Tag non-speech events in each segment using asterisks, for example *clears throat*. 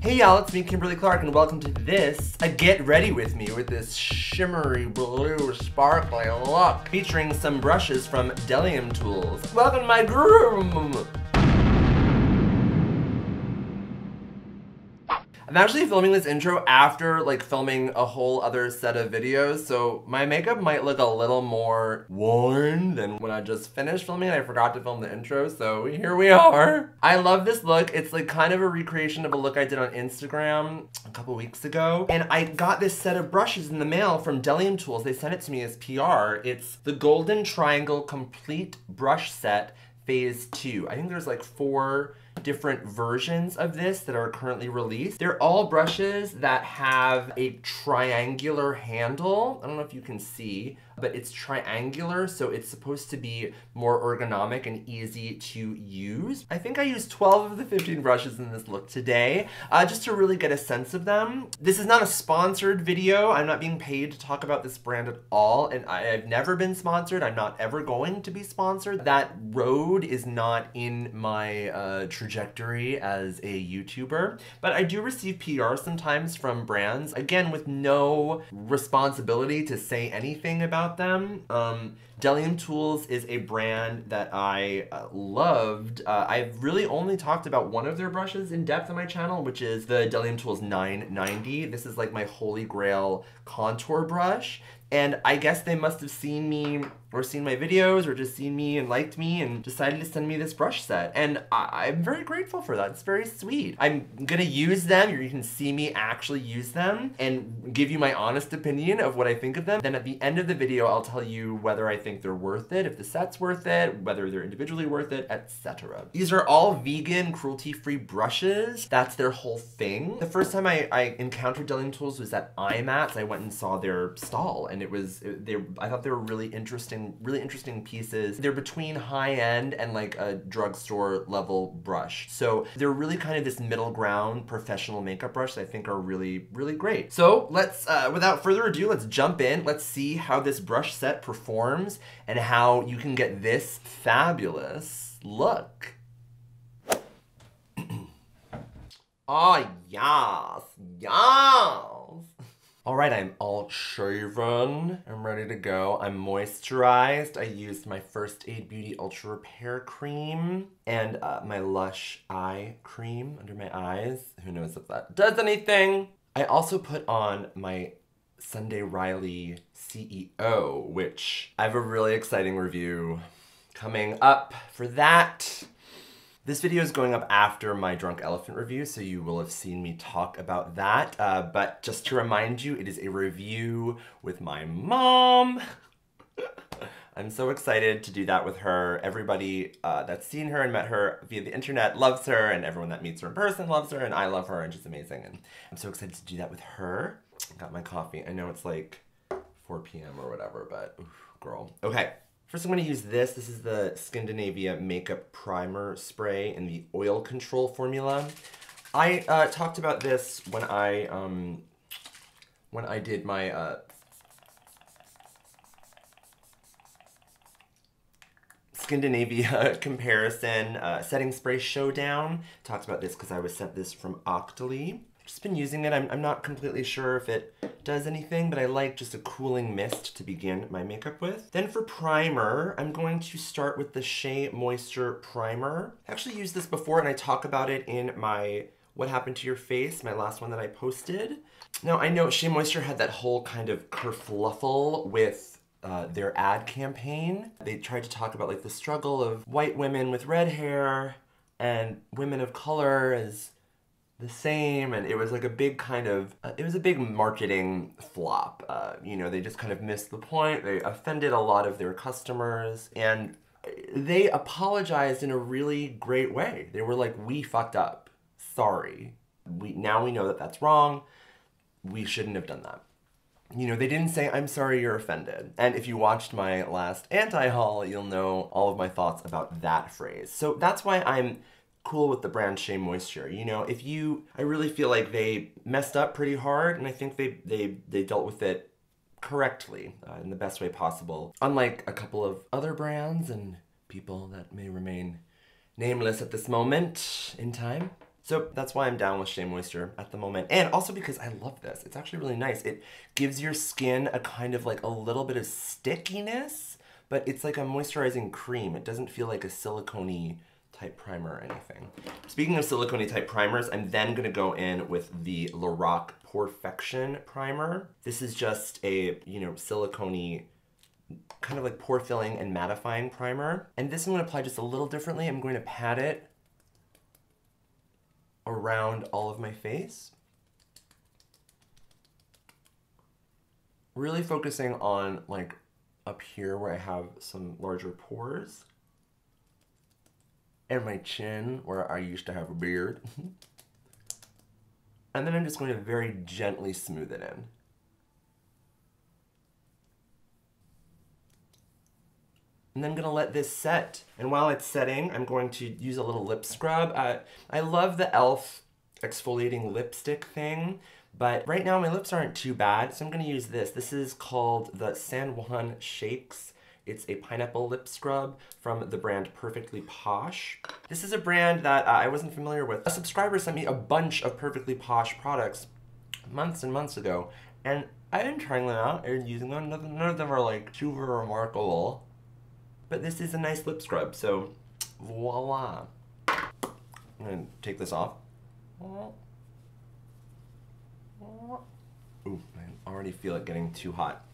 Hey y'all, it's me, Kimberly Clark, and welcome to this, a Get Ready With Me, with this shimmery blue sparkly look, featuring some brushes from Bdellium Tools. Welcome to my groom! I'm actually filming this intro after like filming a whole other set of videos, so my makeup might look a little more worn than when I just finished filming I forgot to film the intro, so here we are. I love this look. It's like kind of a recreation of a look I did on Instagram a couple weeks ago. And I got this set of brushes in the mail from Bdellium Tools. They sent it to me as PR. It's the Golden Triangle Complete Brush Set Phase 2. I think there's like four different versions of this that are currently released. They're all brushes that have a triangular handle. I don't know if you can see, but it's triangular, so it's supposed to be more ergonomic and easy to use. I think I used 12 of the 15 brushes in this look today, uh, just to really get a sense of them. This is not a sponsored video. I'm not being paid to talk about this brand at all, and I, have never been sponsored. I'm not ever going to be sponsored. That road is not in my uh, trajectory as a YouTuber, but I do receive PR sometimes from brands, again, with no responsibility to say anything about about them. Um, Bdellium Tools is a brand that I uh, loved. Uh, I've really only talked about one of their brushes in depth on my channel, which is the Bdellium Tools 990. This is like my holy grail contour brush. And I guess they must have seen me or seen my videos or just seen me and liked me and decided to send me this brush set. And I am very grateful for that. It's very sweet. I'm gonna use them. You can see me actually use them and give you my honest opinion of what I think of them. Then at the end of the video, I'll tell you whether I think they're worth it, if the set's worth it, whether they're individually worth it, etc. These are all vegan, cruelty-free brushes. That's their whole thing. The first time I, I encountered Bdellium Tools was at IMATS. I went and saw their stall and it was, they, I thought they were really interesting really interesting pieces. They're between high end and like a drugstore level brush. So they're really kind of this middle ground professional makeup brush that I think are really, really great. So let's, uh, without further ado, let's jump in. Let's see how this brush set performs and how you can get this fabulous look. oh, *clears throat* yes, yes. All right, I'm all shaven. I'm ready to go. I'm moisturized. I used my First Aid Beauty Ultra Repair Cream and uh, my Lush Eye Cream under my eyes. Who knows if that does anything? I also put on my Sunday Riley CEO, which I have a really exciting review coming up for that. This video is going up after my Drunk Elephant review, so you will have seen me talk about that. Uh, but just to remind you, it is a review with my mom. *laughs* I'm so excited to do that with her. Everybody uh, that's seen her and met her via the internet loves her, and everyone that meets her in person loves her, and I love her, and she's amazing. And I'm so excited to do that with her. Got my coffee. I know it's like 4 p.m. or whatever, but oof, girl. Okay. First I'm going to use this. This is the Skindinavia Makeup Primer Spray in the Oil Control formula. I uh, talked about this when I um, when I did my uh, Skindinavia *laughs* comparison uh, setting spray showdown. Talked about this because I was sent this from Octoly just been using it. I'm, I'm not completely sure if it does anything, but I like just a cooling mist to begin my makeup with. Then for primer, I'm going to start with the Shea Moisture Primer. I actually used this before and I talk about it in my What Happened to Your Face, my last one that I posted. Now I know Shea Moisture had that whole kind of kerfluffle with uh, their ad campaign. They tried to talk about like the struggle of white women with red hair and women of color as the same and it was like a big kind of uh, it was a big marketing flop uh, you know they just kind of missed the point they offended a lot of their customers and they apologized in a really great way. They were like we fucked up. Sorry. We now we know that that's wrong. We shouldn't have done that. You know, they didn't say, I'm sorry you're offended. And if you watched my last anti-haul, you'll know all of my thoughts about that phrase. So that's why I'm cool with the brand Shea Moisture. You know, if you, I really feel like they messed up pretty hard, and I think they they they dealt with it correctly uh, in the best way possible. Unlike a couple of other brands and people that may remain nameless at this moment in time. So that's why I'm down with Shea Moisture at the moment. And also because I love this. It's actually really nice. It gives your skin a kind of like a little bit of stickiness, but it's like a moisturizing cream. It doesn't feel like a silicone type primer or anything. Speaking of silicone type primers, I'm then gonna go in with the Lorac PoreFection primer. This is just a, you know, silicone kind of like pore filling and mattifying primer. And this I'm gonna apply just a little differently. I'm going to pat it around all of my face. Really focusing on like up here where I have some larger pores. And my chin where I used to have a beard. *laughs* and then I'm just going to very gently smooth it in. And then I'm gonna let this set. And while it's setting, I'm going to use a little lip scrub. Uh, I love the e.l.f. exfoliating lipstick thing, but right now my lips aren't too bad, so I'm gonna use this. This is called the San Juan Shakes. It's a pineapple lip scrub from the brand Perfectly Posh. This is a brand that uh, I wasn't familiar with. A subscriber sent me a bunch of Perfectly Posh products months and months ago, and I've been trying them out and using them. None of them are like super remarkable. But this is a nice lip scrub, so voila. I'm gonna take this off. Ooh, I already feel it getting too hot.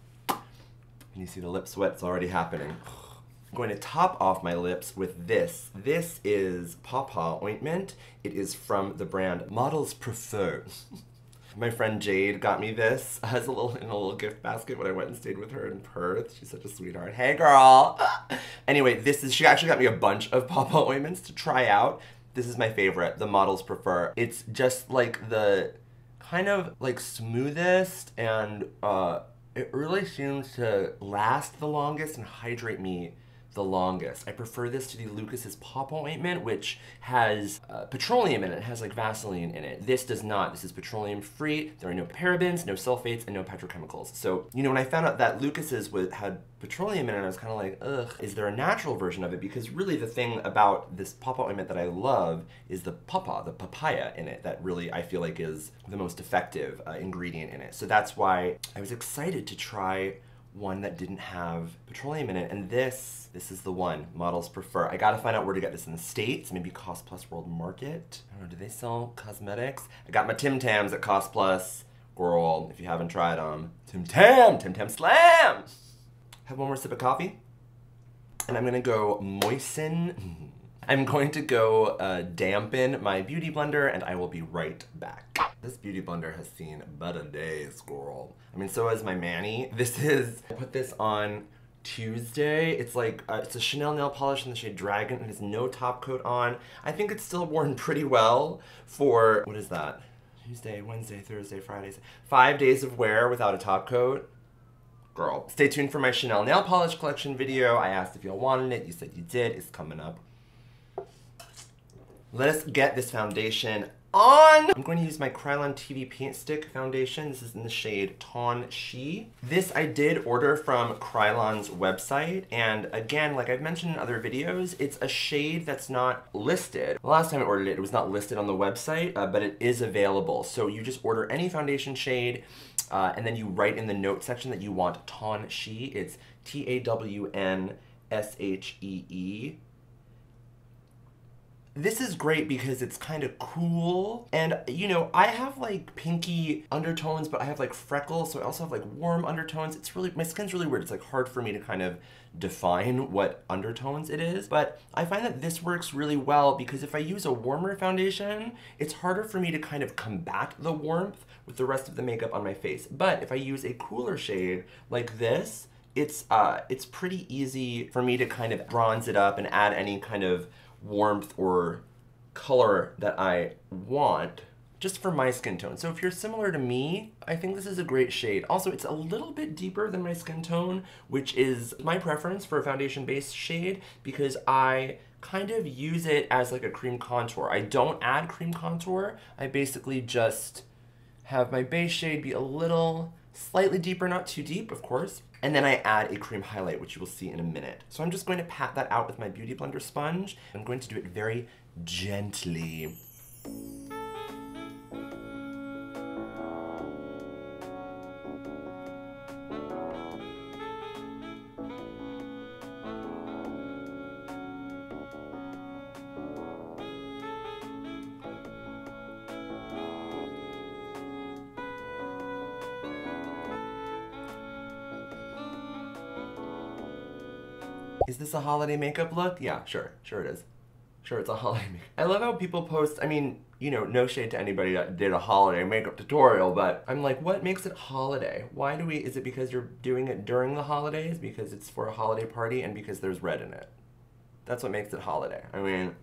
And you see the lip sweat's already happening. I'm going to top off my lips with this. This is Paw ointment. It is from the brand Models Prefer. *laughs* My friend Jade got me this *laughs* as a little in a little gift basket when I went and stayed with her in Perth. She's such a sweetheart. Hey girl. *laughs* anyway, this is she actually got me a bunch of Paw ointments to try out. This is my favorite. The models prefer. It's just like the kind of like smoothest and uh it really seems to last the longest and hydrate me the longest. I prefer this to the Lucas's Pop Ointment, which has uh, petroleum in it. It has like Vaseline in it. This does not. This is petroleum free. There are no parabens, no sulfates, and no petrochemicals. So, you know, when I found out that Lucas's was, had petroleum in it, I was kind of like, ugh, is there a natural version of it? Because really the thing about this Papaw ointment that I love is the papa, the papaya in it, that really I feel like is the most effective uh, ingredient in it. So that's why I was excited to try one that didn't have petroleum in it. And this, this is the one models prefer. I gotta find out where to get this in the States, maybe Cost Plus World Market. I don't know, do they sell cosmetics? I got my Tim Tams at Cost Plus. Girl, if you haven't tried them, Tim Tam, Tim Tam Slam! Have one more sip of coffee. And I'm gonna go moisten. *laughs* I'm going to go uh, dampen my beauty blender and I will be right back. This beauty blender has seen better days, girl. I mean, so has my Manny. This is, I put this on Tuesday. It's like, uh, it's a Chanel nail polish in the shade Dragon. It has no top coat on. I think it's still worn pretty well for, what is that? Tuesday, Wednesday, Thursday, Friday. Five days of wear without a top coat. Girl. Stay tuned for my Chanel nail polish collection video. I asked if y'all wanted it. You said you did. It's coming up. Let us get this foundation on. I'm going to use my Kryolan TV Paint Stick foundation. This is in the shade Tawnshee. This I did order from Kryolan's website. And again, like I've mentioned in other videos, it's a shade that's not listed. The last time I ordered it, it was not listed on the website, uh, but it is available. So you just order any foundation shade uh, and then you write in the note section that you want Tawnshee. It's T-A-W-N-S-H-E-E. -E this is great because it's kind of cool. And, you know, I have like pinky undertones, but I have like freckles, so I also have like warm undertones. It's really, my skin's really weird. It's like hard for me to kind of define what undertones it is. But I find that this works really well because if I use a warmer foundation, it's harder for me to kind of combat the warmth with the rest of the makeup on my face. But if I use a cooler shade like this, it's uh, it's pretty easy for me to kind of bronze it up and add any kind of warmth or color that I want just for my skin tone. So if you're similar to me, I think this is a great shade. Also, it's a little bit deeper than my skin tone, which is my preference for a foundation-based shade because I kind of use it as like a cream contour. I don't add cream contour. I basically just have my base shade be a little Slightly deeper, not too deep, of course. And then I add a cream highlight, which you will see in a minute. So I'm just going to pat that out with my Beauty Blender sponge. I'm going to do it very gently. Is this a holiday makeup look? Yeah, sure, sure it is. Sure, it's a *laughs* holiday makeup. I love how people post, I mean, you know, no shade to anybody that did a holiday makeup tutorial, but I'm like, what makes it holiday? Why do we, is it because you're doing it during the holidays? Because it's for a holiday party and because there's red in it? That's what makes it holiday. I mean,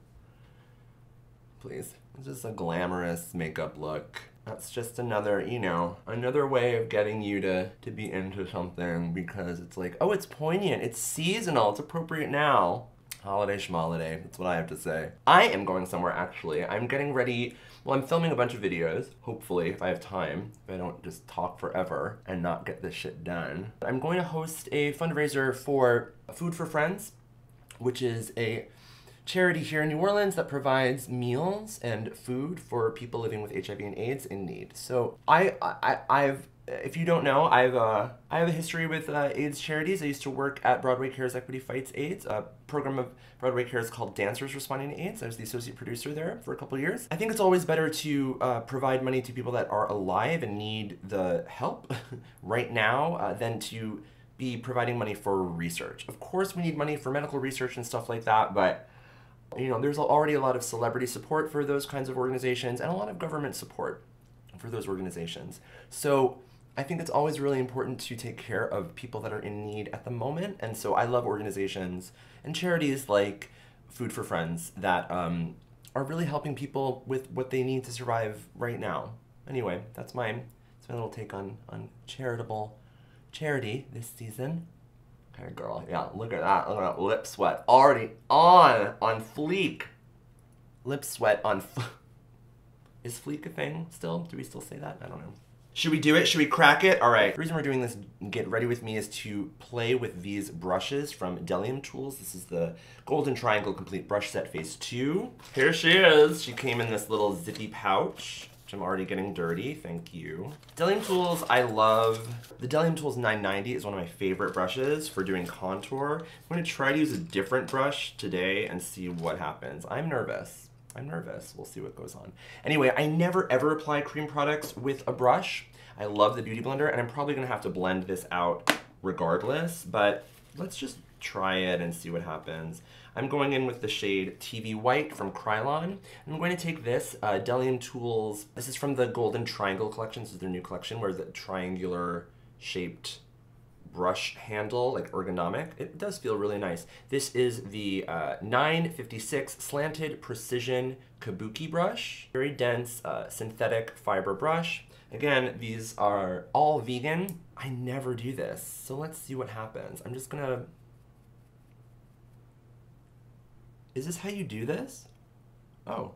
please. It's just a glamorous makeup look. That's just another, you know, another way of getting you to, to be into something because it's like, oh, it's poignant, it's seasonal, it's appropriate now. Holiday schmoliday, that's what I have to say. I am going somewhere actually. I'm getting ready, well, I'm filming a bunch of videos, hopefully, if I have time, if I don't just talk forever and not get this shit done. I'm going to host a fundraiser for Food for Friends, which is a charity here in New Orleans that provides meals and food for people living with HIV and AIDS in need. So I, I I've if you don't know, I've uh, I have a history with uh, AIDS charities. I used to work at Broadway Cares Equity Fights AIDS, a program of Broadway Cares called Dancers Responding to AIDS. I was the associate producer there for a couple years. I think it's always better to uh, provide money to people that are alive and need the help *laughs* right now uh, than to be providing money for research. Of course, we need money for medical research and stuff like that, but you know, there's already a lot of celebrity support for those kinds of organizations and a lot of government support for those organizations. So I think it's always really important to take care of people that are in need at the moment. And so I love organizations and charities like Food for Friends that um, are really helping people with what they need to survive right now. Anyway, that's my, that's my little take on, on charitable charity this season. Okay, girl. Yeah, look at that. Look at that lip sweat. Already on, on fleek. Lip sweat on *laughs* Is fleek a thing still? Do we still say that? I don't know. Should we do it? Should we crack it? All right. The reason we're doing this, get ready with me, is to play with these brushes from Bdellium Tools. This is the Golden Triangle Complete Brush Set Phase 2. Here she is. She came in this little zippy pouch which I'm already getting dirty, thank you. Bdellium Tools, I love. The Bdellium Tools 990 is one of my favorite brushes for doing contour. I'm gonna try to use a different brush today and see what happens. I'm nervous. I'm nervous. We'll see what goes on. Anyway, I never ever apply cream products with a brush. I love the Beauty Blender, and I'm probably gonna have to blend this out regardless, but let's just try it and see what happens. I'm going in with the shade TV White from Kryolan. I'm going to take this, uh, Tools, this is from the Golden Triangle collection, this is their new collection, where the triangular shaped brush handle, like ergonomic. It does feel really nice. This is the uh, 956 Slanted Precision Kabuki brush. Very dense uh, synthetic fiber brush. Again, these are all vegan. I never do this, so let's see what happens. I'm just gonna Is this how you do this? Oh.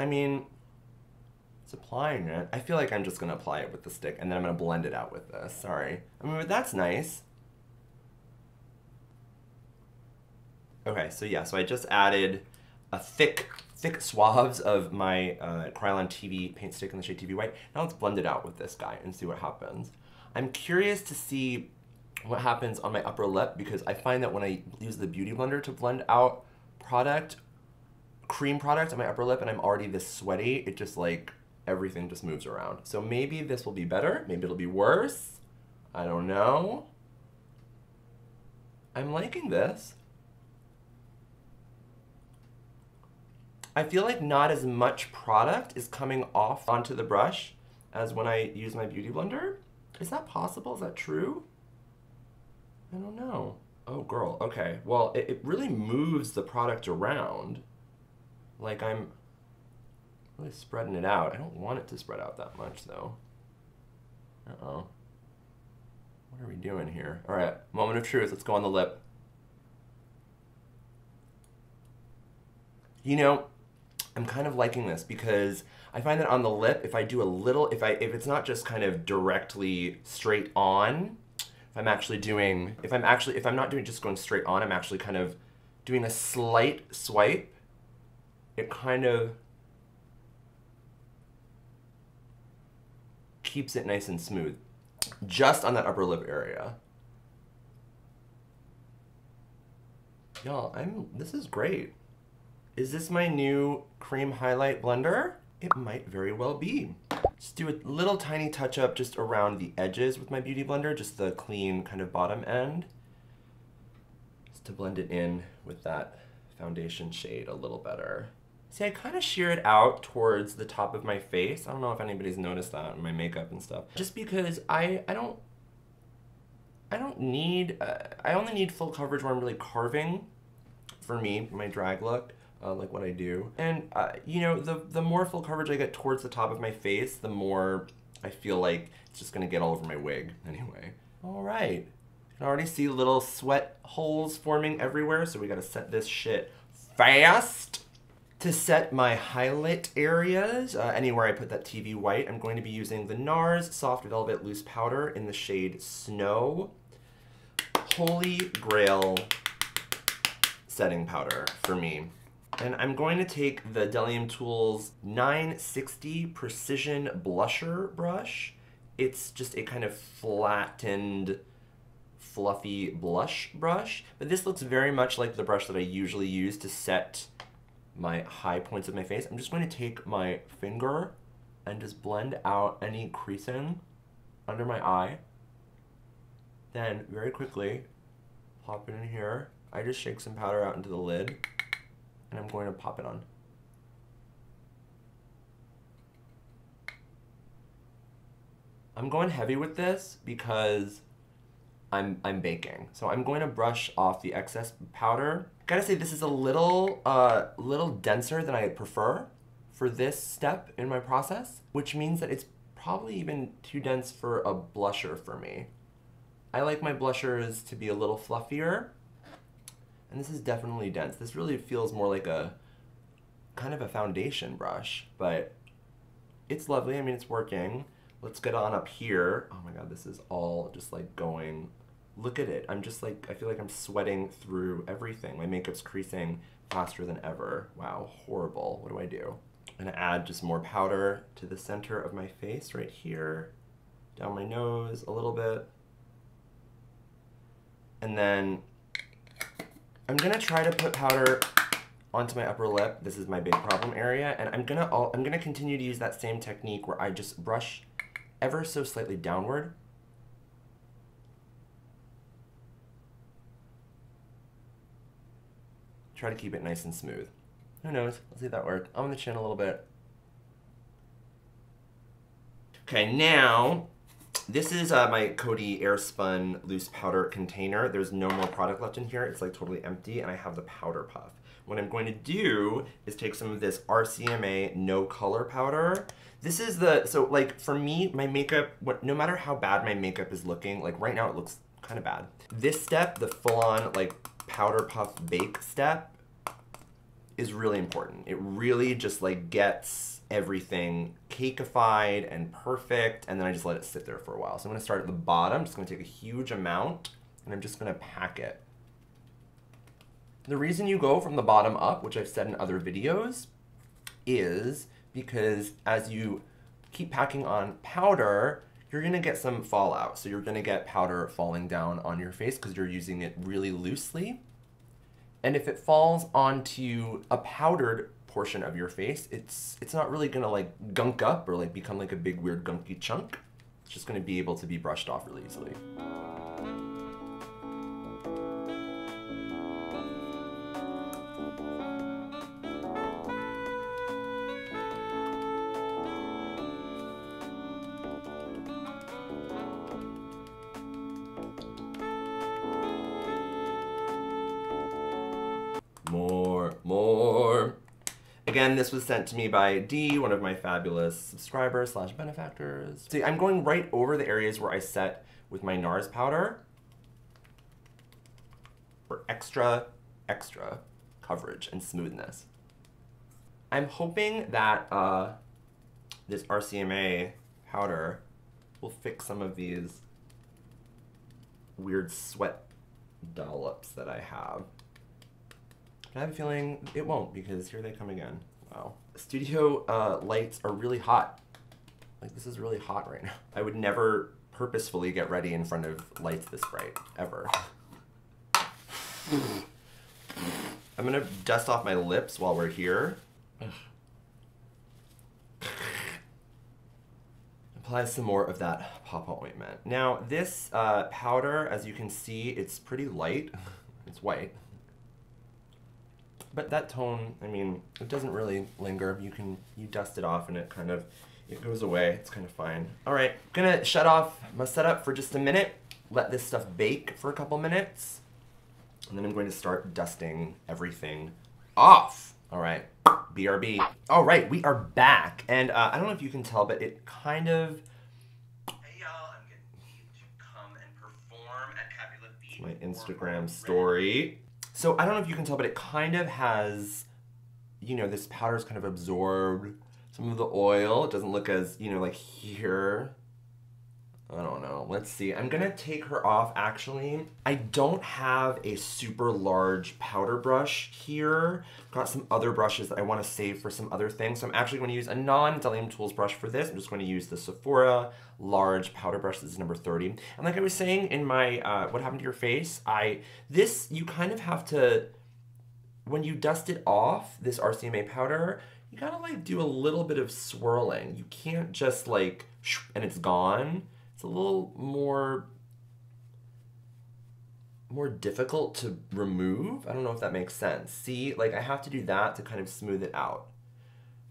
I mean, it's applying it. I feel like I'm just gonna apply it with the stick and then I'm gonna blend it out with this. Sorry. I mean, that's nice. Okay, so yeah, so I just added a thick, thick swabs of my uh, Kryolan TV paint stick in the shade TV White. Now let's blend it out with this guy and see what happens. I'm curious to see what happens on my upper lip because I find that when I use the Beauty Blender to blend out product, cream product on my upper lip and I'm already this sweaty, it just like, everything just moves around. So maybe this will be better, maybe it'll be worse. I don't know. I'm liking this. I feel like not as much product is coming off onto the brush as when I use my Beauty Blender. Is that possible? Is that true? I don't know. Oh, girl. Okay. Well, it, it really moves the product around. Like I'm really spreading it out. I don't want it to spread out that much, though. Uh-oh. What are we doing here? All right. Moment of truth. Let's go on the lip. You know, I'm kind of liking this because I find that on the lip, if I do a little, if I if it's not just kind of directly straight on, if I'm actually doing, if I'm actually, if I'm not doing just going straight on, I'm actually kind of doing a slight swipe, it kind of keeps it nice and smooth. Just on that upper lip area. Y'all, I'm, this is great. Is this my new cream highlight blender? It might very well be. Just do a little tiny touch up just around the edges with my Beauty Blender, just the clean kind of bottom end. Just to blend it in with that foundation shade a little better. See, I kind of sheer it out towards the top of my face. I don't know if anybody's noticed that in my makeup and stuff. Just because I, I don't, I don't need, uh, I only need full coverage where I'm really carving for me, my drag look. Uh, like what I do. And, uh, you know, the, the more full coverage I get towards the top of my face, the more I feel like it's just gonna get all over my wig anyway. All right. You can already see little sweat holes forming everywhere, so we gotta set this shit fast. To set my highlight areas, uh, anywhere I put that TV white, I'm going to be using the NARS Soft Velvet Loose Powder in the shade Snow. Holy Grail setting powder for me. And I'm going to take the Bdellium Tools 960 Precision Blusher Brush. It's just a kind of flattened, fluffy blush brush. But this looks very much like the brush that I usually use to set my high points of my face. I'm just going to take my finger and just blend out any creasing under my eye. Then, very quickly, pop it in here. I just shake some powder out into the lid and I'm going to pop it on. I'm going heavy with this because I'm, I'm baking. So I'm going to brush off the excess powder. Gotta say this is a little, uh, little denser than I prefer for this step in my process, which means that it's probably even too dense for a blusher for me. I like my blushers to be a little fluffier, and this is definitely dense. This really feels more like a kind of a foundation brush, but it's lovely. I mean, it's working. Let's get on up here. Oh my god, this is all just like going. Look at it. I'm just like, I feel like I'm sweating through everything. My makeup's creasing faster than ever. Wow, horrible. What do I do? I'm gonna add just more powder to the center of my face right here, down my nose a little bit. And then I'm gonna try to put powder onto my upper lip. This is my big problem area. And I'm gonna, all, I'm gonna continue to use that same technique where I just brush ever so slightly downward. Try to keep it nice and smooth. Who knows? Let's see if that worked. On the chin a little bit. Okay, now this is uh, my Coty Airspun loose powder container. There's no more product left in here. It's like totally empty and I have the powder puff. What I'm going to do is take some of this RCMA no color powder. This is the, so like for me, my makeup, what, no matter how bad my makeup is looking, like right now it looks kind of bad. This step, the full on like powder puff bake step is really important. It really just like gets everything cakeified and perfect, and then I just let it sit there for a while. So I'm gonna start at the bottom, just gonna take a huge amount, and I'm just gonna pack it. The reason you go from the bottom up, which I've said in other videos, is because as you keep packing on powder, you're gonna get some fallout. So you're gonna get powder falling down on your face because you're using it really loosely. And if it falls onto a powdered portion of your face, it's it's not really gonna like gunk up or like become like a big weird gunky chunk. It's just gonna be able to be brushed off really easily. Again, this was sent to me by D, one of my fabulous subscribers slash benefactors. See, I'm going right over the areas where I set with my NARS powder for extra, extra coverage and smoothness. I'm hoping that uh, this RCMA powder will fix some of these weird sweat dollops that I have. I have a feeling it won't because here they come again. Wow. Studio uh, lights are really hot. Like this is really hot right now. I would never purposefully get ready in front of lights this bright, ever. I'm gonna dust off my lips while we're here. *sighs* Apply some more of that Papaw ointment. Now this uh, powder, as you can see, it's pretty light. *laughs* It's white. But that tone, I mean, it doesn't really linger. You can, you dust it off and it kind of, it goes away. It's kind of fine. All right, gonna shut off my setup for just a minute. Let this stuff bake for a couple minutes. And then I'm going to start dusting everything off. All right, BRB. All right, we are back. And uh, I don't know if you can tell, but it kind of... Hey y'all, I'm getting to come and perform at. My Instagram story. So I don't know if you can tell, but it kind of has, you know, this powder's kind of absorbed some of the oil. It doesn't look as, you know, like here I don't know. Let's see. I'm gonna take her off actually. I don't have a super large powder brush here. Got some other brushes that I wanna save for some other things. So I'm actually gonna use a non-Bdellium Tools brush for this. I'm just gonna use the Sephora large powder brush. This is number 30. And like I was saying in my uh, What Happened to Your Face, I this, you kind of have to, when you dust it off, this RCMA powder, you gotta like do a little bit of swirling. You can't just like, and it's gone it's a little more more difficult to remove. I don't know if that makes sense. See, like I have to do that to kind of smooth it out.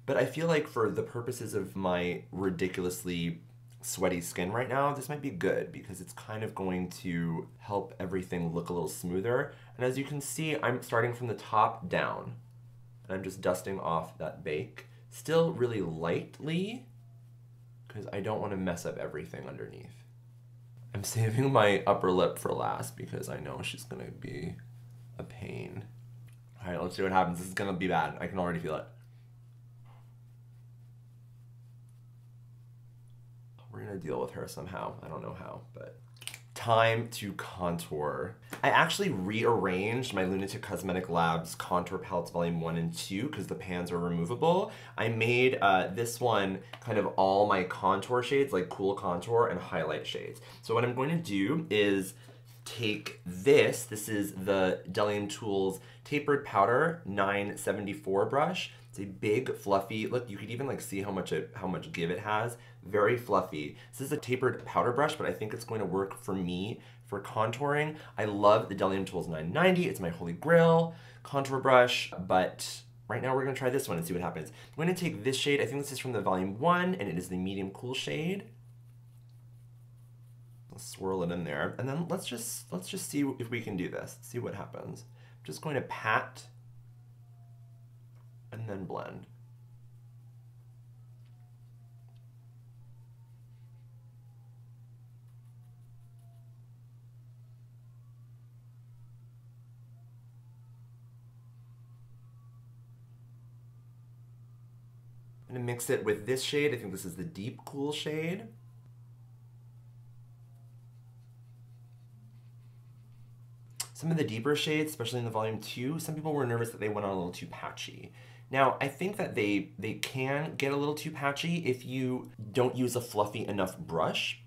But I feel like for the purposes of my ridiculously sweaty skin right now, this might be good because it's kind of going to help everything look a little smoother. And as you can see, I'm starting from the top down and I'm just dusting off that bake. Still really lightly, because I don't want to mess up everything underneath. I'm saving my upper lip for last because I know she's gonna be a pain. All right, let's see what happens. This is gonna be bad. I can already feel it. We're gonna deal with her somehow. I don't know how, but time to contour. I actually rearranged my LunatiCK Cosmetic Labs Contour Palettes Volume 1 and 2 because the pans are removable. I made uh, this one kind of all my contour shades, like cool contour and highlight shades. So what I'm going to do is take this, this is the Bdellium Tools Tapered Powder 974 brush. It's a big, fluffy, look, you could even like see how much it, how much give it has. Very fluffy. This is a tapered powder brush, but I think it's going to work for me for contouring. I love the Bdellium Tools 990. It's my holy grail contour brush, but right now we're gonna try this one and see what happens. I'm gonna take this shade, I think this is from the volume one, and it is the medium cool shade. Let's swirl it in there. And then let's just, let's just see if we can do this, see what happens. I'm just going to pat and then blend. I'm gonna mix it with this shade. I think this is the deep cool shade. Some of the deeper shades, especially in the volume two, some people were nervous that they went on a little too patchy. Now, I think that they, they can get a little too patchy if you don't use a fluffy enough brush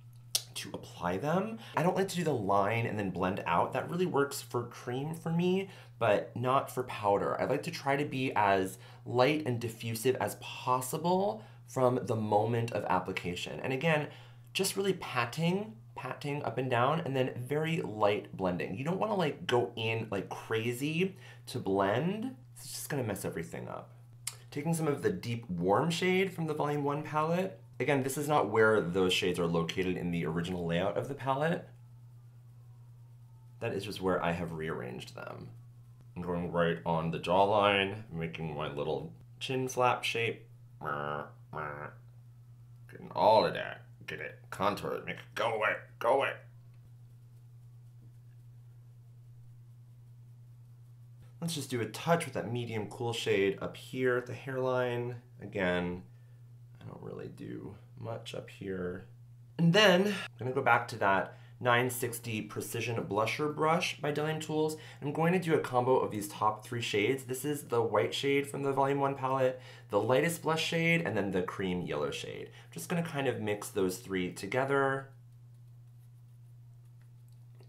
to apply them. I don't like to do the line and then blend out. That really works for cream for me, but not for powder. I like to try to be as light and diffusive as possible from the moment of application. And again, just really patting, patting up and down, and then very light blending. You don't wanna like go in like crazy to blend. It's just gonna mess everything up. Taking some of the deep warm shade from the volume one palette. Again, this is not where those shades are located in the original layout of the palette. That is just where I have rearranged them. I'm going right on the jawline, making my little chin flap shape. Getting all of that. Get it. Contour it. Make it go away. Go away. Let's just do a touch with that medium cool shade up here at the hairline. Again, I don't really do much up here. And then I'm gonna go back to that 960 Precision Blusher Brush by Bdellium Tools. I'm going to do a combo of these top three shades. This is the white shade from the Volume 1 palette, the lightest blush shade, and then the cream yellow shade. I'm just gonna kind of mix those three together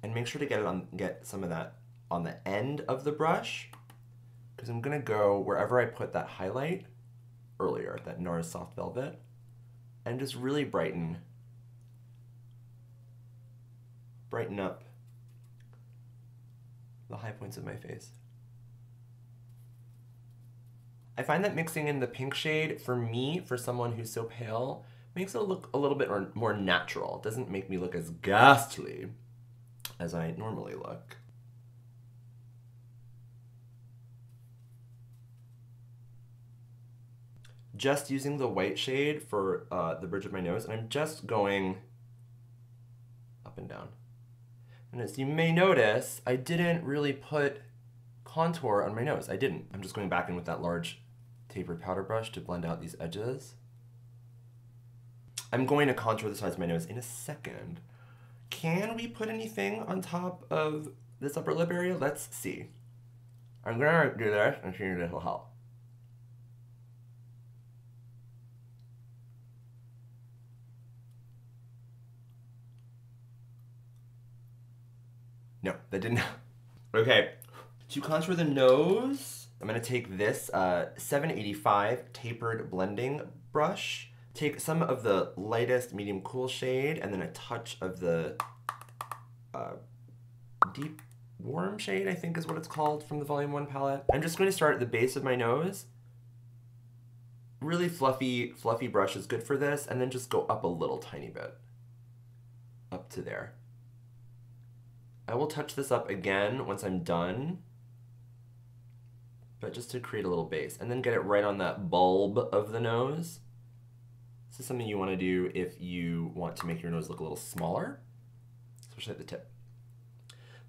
and make sure to get it on get some of that on the end of the brush because I'm gonna go wherever I put that highlight earlier, that NARS Soft Velvet, and just really brighten brighten up the high points of my face. I find that mixing in the pink shade, for me, for someone who's so pale, makes it look a little bit more natural. It doesn't make me look as ghastly as I normally look. Just using the white shade for uh, the bridge of my nose, and I'm just going up and down. And as you may notice, I didn't really put contour on my nose. I didn't. I'm just going back in with that large tapered powder brush to blend out these edges. I'm going to contour the sides of my nose in a second. Can we put anything on top of this upper lip area? Let's see. I'm gonna do this and see if this will help. No, that didn't. *laughs* okay, to contour the nose, I'm gonna take this uh, 785 tapered blending brush, take some of the lightest medium cool shade, and then a touch of the uh, deep warm shade, I think is what it's called from the Volume 1 palette. I'm just going to start at the base of my nose. Really fluffy, fluffy brush is good for this, and then just go up a little tiny bit. Up to there. I will touch this up again once I'm done, but just to create a little base. And then get it right on that bulb of the nose. This is something you want to do if you want to make your nose look a little smaller, especially at the tip.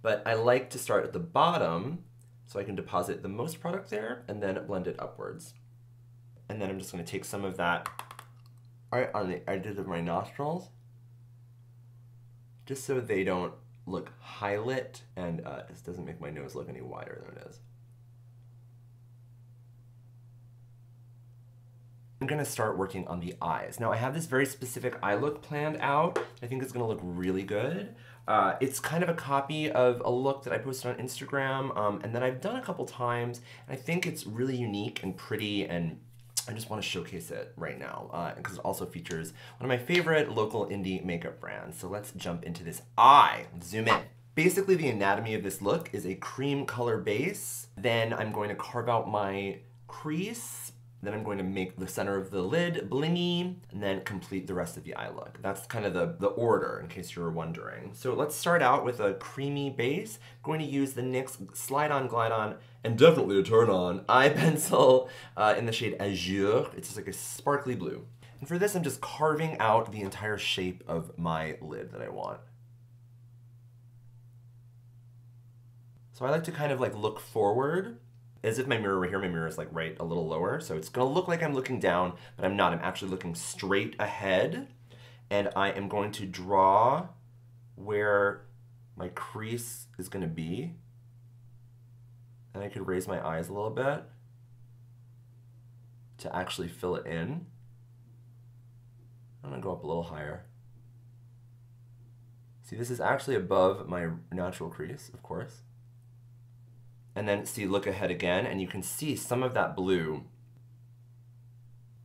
But I like to start at the bottom so I can deposit the most product there and then blend it upwards. And then I'm just going to take some of that right on the edges of my nostrils just so they don't look high lit and uh, this doesn't make my nose look any wider than it is. I'm gonna start working on the eyes. Now I have this very specific eye look planned out. I think it's gonna look really good. Uh, it's kind of a copy of a look that I posted on Instagram um, and that I've done a couple times. And I think it's really unique and pretty and I just want to showcase it right now because uh, it also features one of my favorite local indie makeup brands. So let's jump into this eye. Zoom in. Basically, the anatomy of this look is a cream color base. Then I'm going to carve out my crease then I'm going to make the center of the lid blingy and then complete the rest of the eye look. That's kind of the, the order in case you were wondering. So let's start out with a creamy base. I'm going to use the NYX Slide On Glide On and definitely a turn on eye *laughs* pencil uh, in the shade Azure. It's just like a sparkly blue. And for this, I'm just carving out the entire shape of my lid that I want. So I like to kind of like look forward as if my mirror right here, my mirror is like right a little lower. So it's gonna look like I'm looking down, but I'm not. I'm actually looking straight ahead. And I am going to draw where my crease is gonna be. And I could raise my eyes a little bit to actually fill it in. I'm gonna go up a little higher. See, this is actually above my natural crease, of course and then see look ahead again and you can see some of that blue.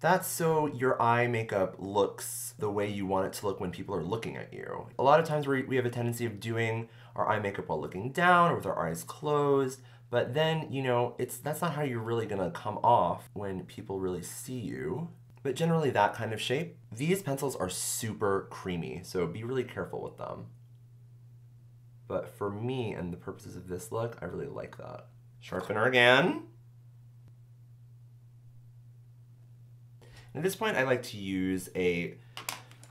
That's so your eye makeup looks the way you want it to look when people are looking at you. A lot of times we have a tendency of doing our eye makeup while looking down or with our eyes closed, but then, you know, it's that's not how you're really gonna come off when people really see you. But generally that kind of shape. These pencils are super creamy, so be really careful with them. But for me and the purposes of this look, I really like that. Sharpener again. At this point, I like to use a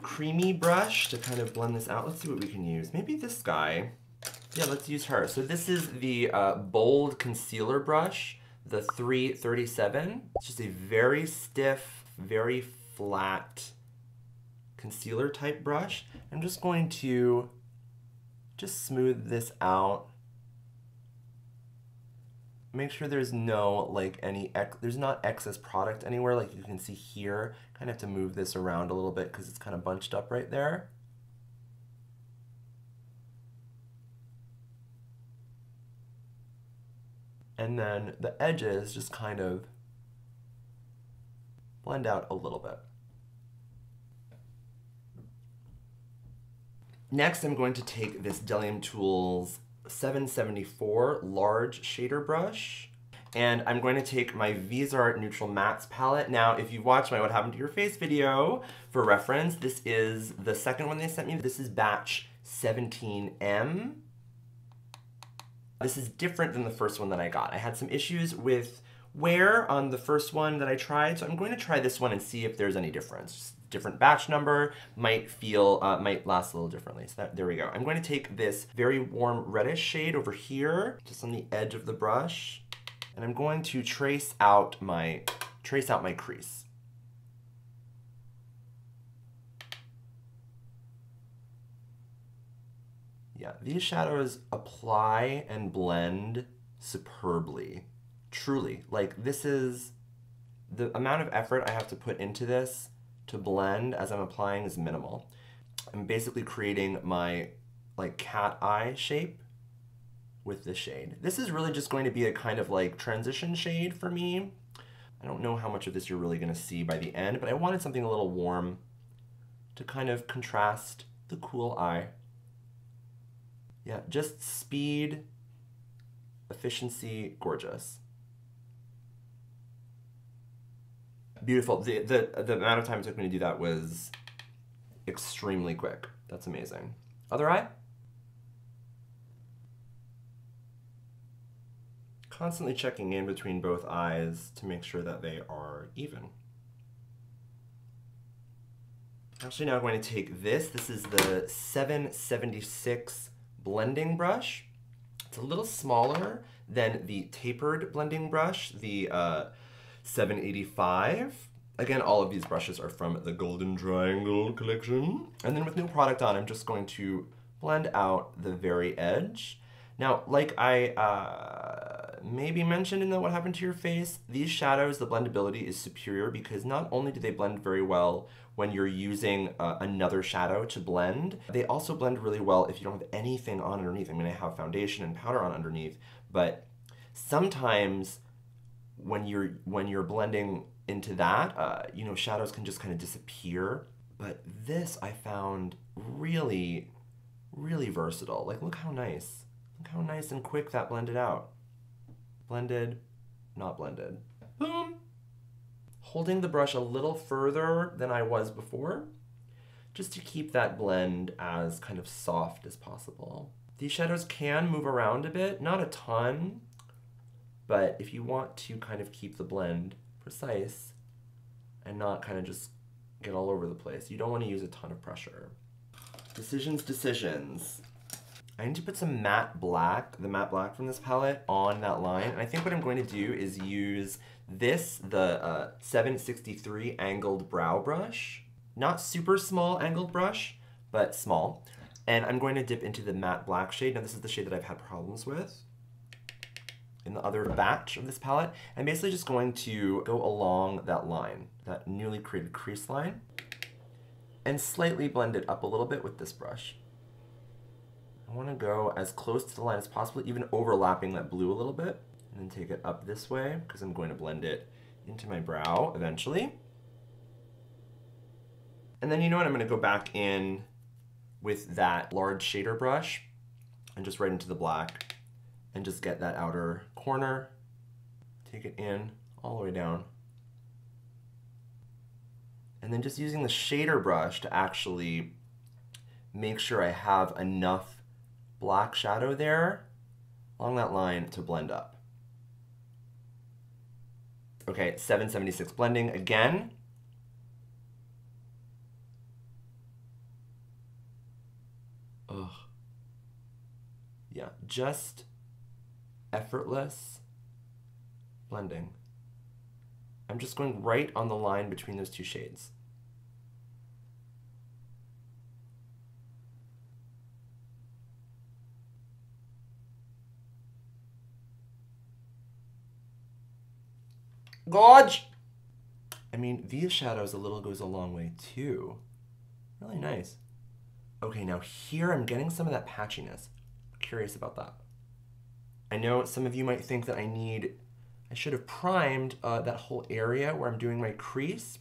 creamy brush to kind of blend this out. Let's see what we can use. Maybe this guy. Yeah, let's use her. So this is the uh, Bold Concealer Brush, the 337. It's just a very stiff, very flat concealer type brush. I'm just going to just smooth this out. Make sure there's no like any, there's not excess product anywhere like you can see here. Kind of have to move this around a little bit because it's kind of bunched up right there. and then the edges just kind of blend out a little bit. Next, I'm going to take this Bdellium Tools 774 large shader brush and I'm going to take my Viseart Neutral Mattes palette. Now, if you've watched my What Happened to Your Face video, for reference, this is the second one they sent me. This is batch 17M. This is different than the first one that I got. I had some issues with wear on the first one that I tried, so I'm going to try this one and see if there's any difference. Different batch number might feel, uh, might last a little differently. So that, there we go. I'm going to take this very warm reddish shade over here, just on the edge of the brush, and I'm going to trace out my, trace out my crease. Yeah, these shadows apply and blend superbly. Truly. Like, this is the amount of effort I have to put into this to blend as I'm applying is minimal. I'm basically creating my like cat eye shape with this shade. This is really just going to be a kind of like transition shade for me. I don't know how much of this you're really gonna see by the end, but I wanted something a little warm to kind of contrast the cool eye. Yeah, just speed, efficiency, gorgeous. Beautiful. The, the, the amount of time it took me to do that was extremely quick. That's amazing. Other eye? Constantly checking in between both eyes to make sure that they are even. Actually now I'm going to take this. This is the 776 blending brush. It's a little smaller than the tapered blending brush, the uh, 785. Again, all of these brushes are from the Golden Triangle collection. And then with no product on, I'm just going to blend out the very edge. Now, like I uh, maybe mentioned in the What Happened to Your Face, these shadows, the blendability is superior because not only do they blend very well when you're using uh, another shadow to blend. They also blend really well if you don't have anything on underneath. I mean, I have foundation and powder on underneath, but sometimes when you're when you're blending into that, uh, you know, shadows can just kind of disappear. But this I found really, really versatile. Like, look how nice. Look how nice and quick that blended out. Blended, not blended. Boom holding the brush a little further than I was before, just to keep that blend as kind of soft as possible. These shadows can move around a bit, not a ton, but if you want to kind of keep the blend precise and not kind of just get all over the place, you don't want to use a ton of pressure. Decisions, decisions. I need to put some matte black, the matte black from this palette, on that line. And I think what I'm going to do is use this, the uh, 763 angled brow brush. Not super small angled brush, but small. And I'm going to dip into the matte black shade. Now this is the shade that I've had problems with in the other batch of this palette. I'm basically just going to go along that line, that newly created crease line, and slightly blend it up a little bit with this brush. I want to go as close to the line as possible, even overlapping that blue a little bit and then take it up this way because I'm going to blend it into my brow eventually. And then you know what, I'm gonna go back in with that large shader brush and just right into the black and just get that outer corner, take it in all the way down. And then just using the shader brush to actually make sure I have enough black shadow there along that line to blend up. Okay, 776 blending again. Ugh. Yeah, just effortless blending. I'm just going right on the line between those two shades. Gorge! I mean, via shadows a little goes a long way too. Really nice. Okay, now here I'm getting some of that patchiness. Curious about that. I know some of you might think that I need, I should have primed uh, that whole area where I'm doing my crease,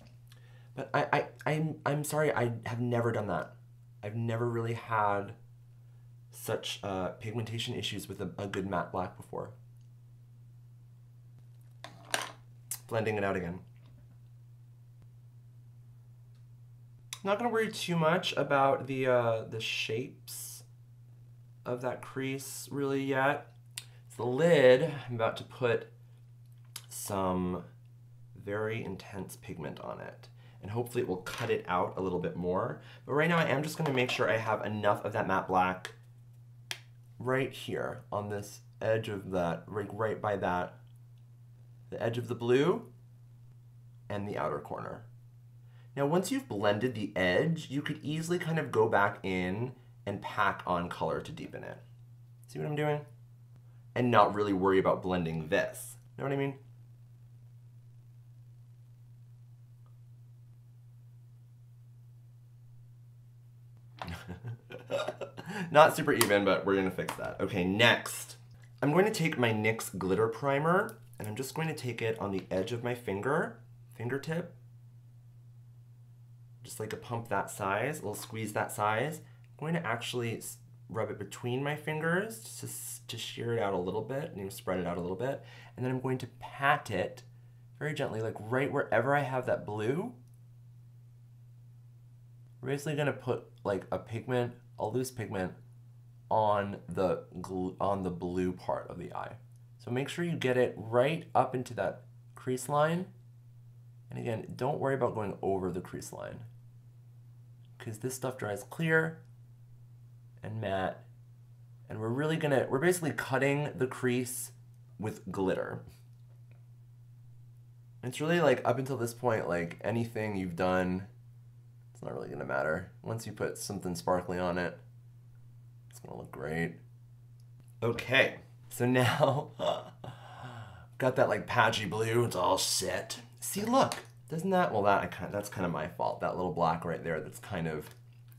but I, I, I'm, I'm sorry, I have never done that. I've never really had such uh, pigmentation issues with a, a good matte black before. Blending it out again. not gonna worry too much about the uh, the shapes of that crease really yet. The lid. I'm about to put some very intense pigment on it and hopefully it will cut it out a little bit more. But right now I am just gonna make sure I have enough of that matte black right here on this edge of that, right, right by that, the edge of the blue and the outer corner. Now once you've blended the edge, you could easily kind of go back in and pack on color to deepen it. See what I'm doing? And not really worry about blending this. Know what I mean? *laughs* Not super even, but we're gonna fix that. Okay, next. I'm going to take my NYX glitter primer and I'm just going to take it on the edge of my finger, fingertip, just like a pump that size, a little squeeze that size. I'm going to actually rub it between my fingers to, to shear it out a little bit and spread it out a little bit. And then I'm going to pat it very gently, like right wherever I have that blue. We're basically gonna put like a pigment, a loose pigment on the on the blue part of the eye. So make sure you get it right up into that crease line. And again, don't worry about going over the crease line because this stuff dries clear and matte. And we're really gonna, we're basically cutting the crease with glitter. It's really like up until this point, like anything you've done, it's not really gonna matter. Once you put something sparkly on it, it's gonna look great. Okay, so now, *laughs* got that like patchy blue, it's all set. See, look, doesn't that, well that, I kind of, that's kind of my fault. That little black right there that's kind of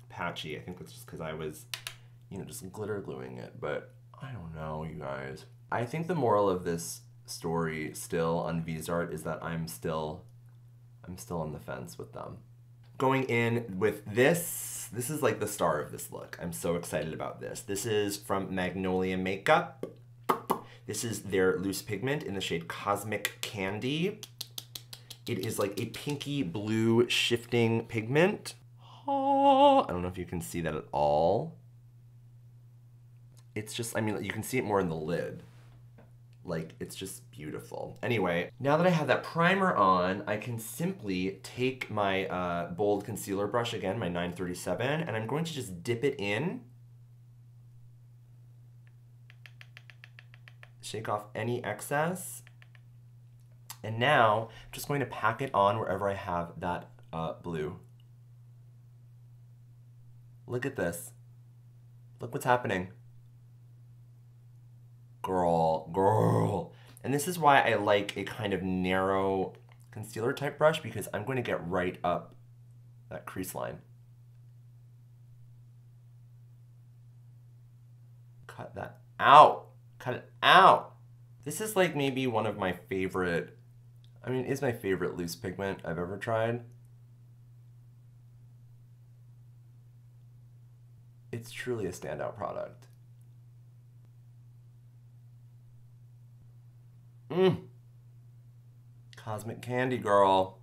patchy. I think that's just because I was, you know, just glitter gluing it. But I don't know, you guys. I think the moral of this story still on Viseart is that I'm still, I'm still on the fence with them. Going in with this, this is like the star of this look. I'm so excited about this. This is from Magnolia Makeup. This is their loose pigment in the shade Kosmic Kandy. It is like a pinky blue shifting pigment. Oh, I don't know if you can see that at all. It's just, I mean, you can see it more in the lid. Like, it's just beautiful. Anyway, now that I have that primer on, I can simply take my uh, bold concealer brush again, my 937, and I'm going to just dip it in. Shake off any excess and now I'm just going to pack it on wherever I have that uh, blue. Look at this. Look what's happening. Girl, girl. And this is why I like a kind of narrow concealer type brush because I'm going to get right up that crease line. Cut that out. Cut it out. This is like maybe one of my favorite I mean, it's my favorite loose pigment I've ever tried. It's truly a standout product. Mmm. Kosmic Kandy Girl.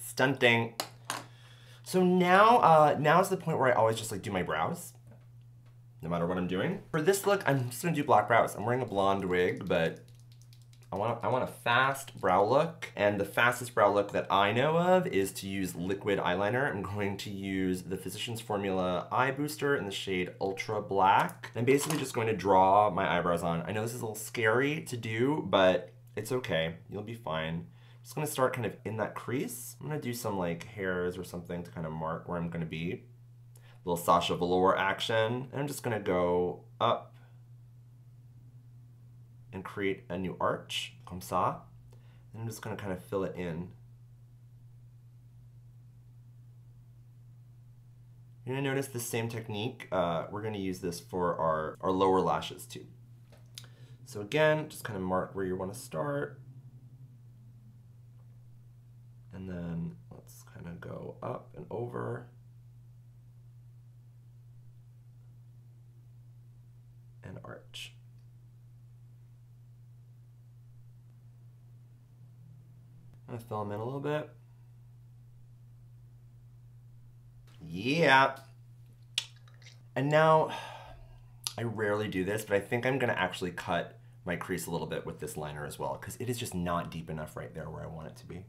Stunting. So now, uh, now is the point where I always just like do my brows no matter what I'm doing. For this look, I'm just gonna do black brows. I'm wearing a blonde wig, but I want, I want a fast brow look, and the fastest brow look that I know of is to use liquid eyeliner. I'm going to use the Physicians Formula Eye Booster in the shade Ultra Black. I'm basically just going to draw my eyebrows on. I know this is a little scary to do, but it's okay. You'll be fine. I'm just gonna start kind of in that crease. I'm gonna do some like hairs or something to kind of mark where I'm gonna be. A little Sasha Velour action. And I'm just gonna go up and create a new arch, comme ça. And I'm just gonna kind of fill it in. You're gonna notice the same technique. Uh, we're gonna use this for our, our lower lashes too. So again, just kind of mark where you wanna start. And then let's kind of go up and over. And arch. Gonna fill them in a little bit. Yeah. And now, I rarely do this, but I think I'm gonna actually cut my crease a little bit with this liner as well, because it is just not deep enough right there where I want it to be.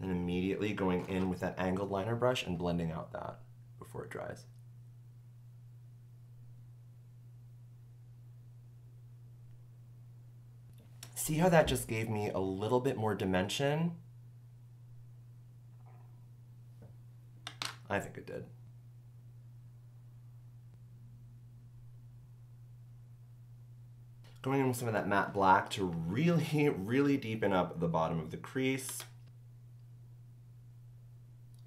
And immediately going in with that angled liner brush and blending out that before it dries. See how that just gave me a little bit more dimension? I think it did. Going in with some of that matte black to really, *laughs* really deepen up the bottom of the crease.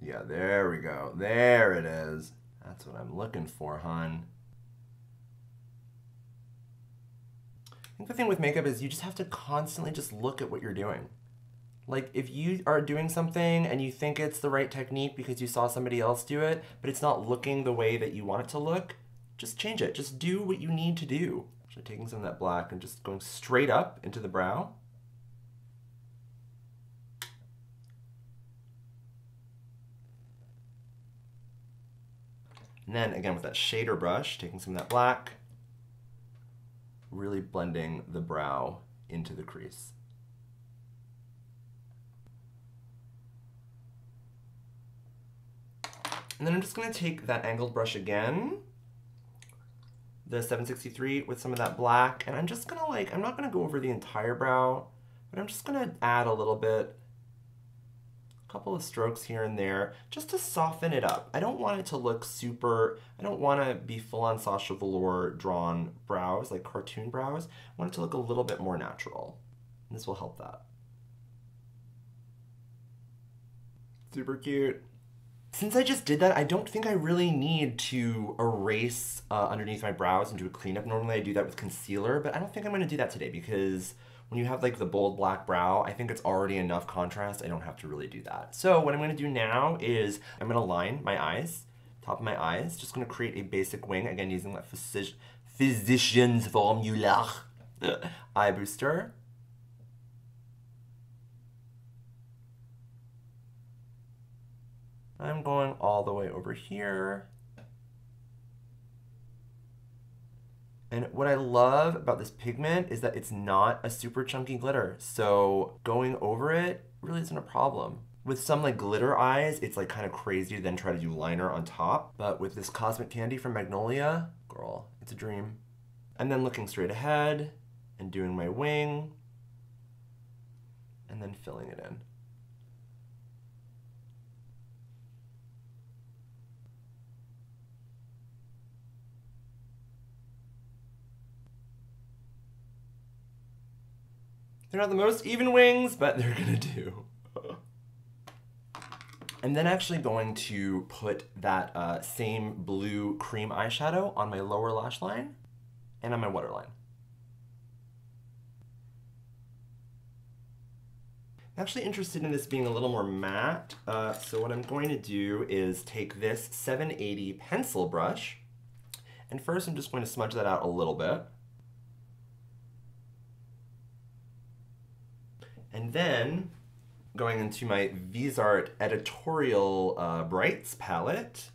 Yeah, there we go. There it is. That's what I'm looking for, hon. I think the thing with makeup is you just have to constantly just look at what you're doing. Like if you are doing something and you think it's the right technique because you saw somebody else do it, but it's not looking the way that you want it to look, just change it. Just do what you need to do. So taking some of that black and just going straight up into the brow. And then again with that shader brush, taking some of that black, really blending the brow into the crease. And then I'm just gonna take that angled brush again, the 763 with some of that black, and I'm just gonna like, I'm not gonna go over the entire brow, but I'm just gonna add a little bit couple of strokes here and there just to soften it up. I don't want it to look super, I don't want to be full on Sasha Velour drawn brows, like cartoon brows. I want it to look a little bit more natural. And this will help that. Super cute. Since I just did that, I don't think I really need to erase uh, underneath my brows and do a cleanup. Normally I do that with concealer, but I don't think I'm gonna do that today because when you have like the bold black brow, I think it's already enough contrast. I don't have to really do that. So what I'm gonna do now is I'm gonna line my eyes, top of my eyes, just gonna create a basic wing, again using that physi physician's formula *laughs* eye booster. I'm going all the way over here. And what I love about this pigment is that it's not a super chunky glitter. So going over it really isn't a problem. With some like glitter eyes, it's like kind of crazy to then try to do liner on top. But with this Kosmic Kandy from Magnolia, girl, it's a dream. And then looking straight ahead and doing my wing and then filling it in. They're not the most even wings, but they're *laughs* gonna do. I'm then actually going to put that uh, same blue cream eyeshadow on my lower lash line and on my waterline. I'm actually interested in this being a little more matte, uh, so what I'm going to do is take this 780 pencil brush, and first I'm just going to smudge that out a little bit. And then going into my Viseart editorial uh, brights palette,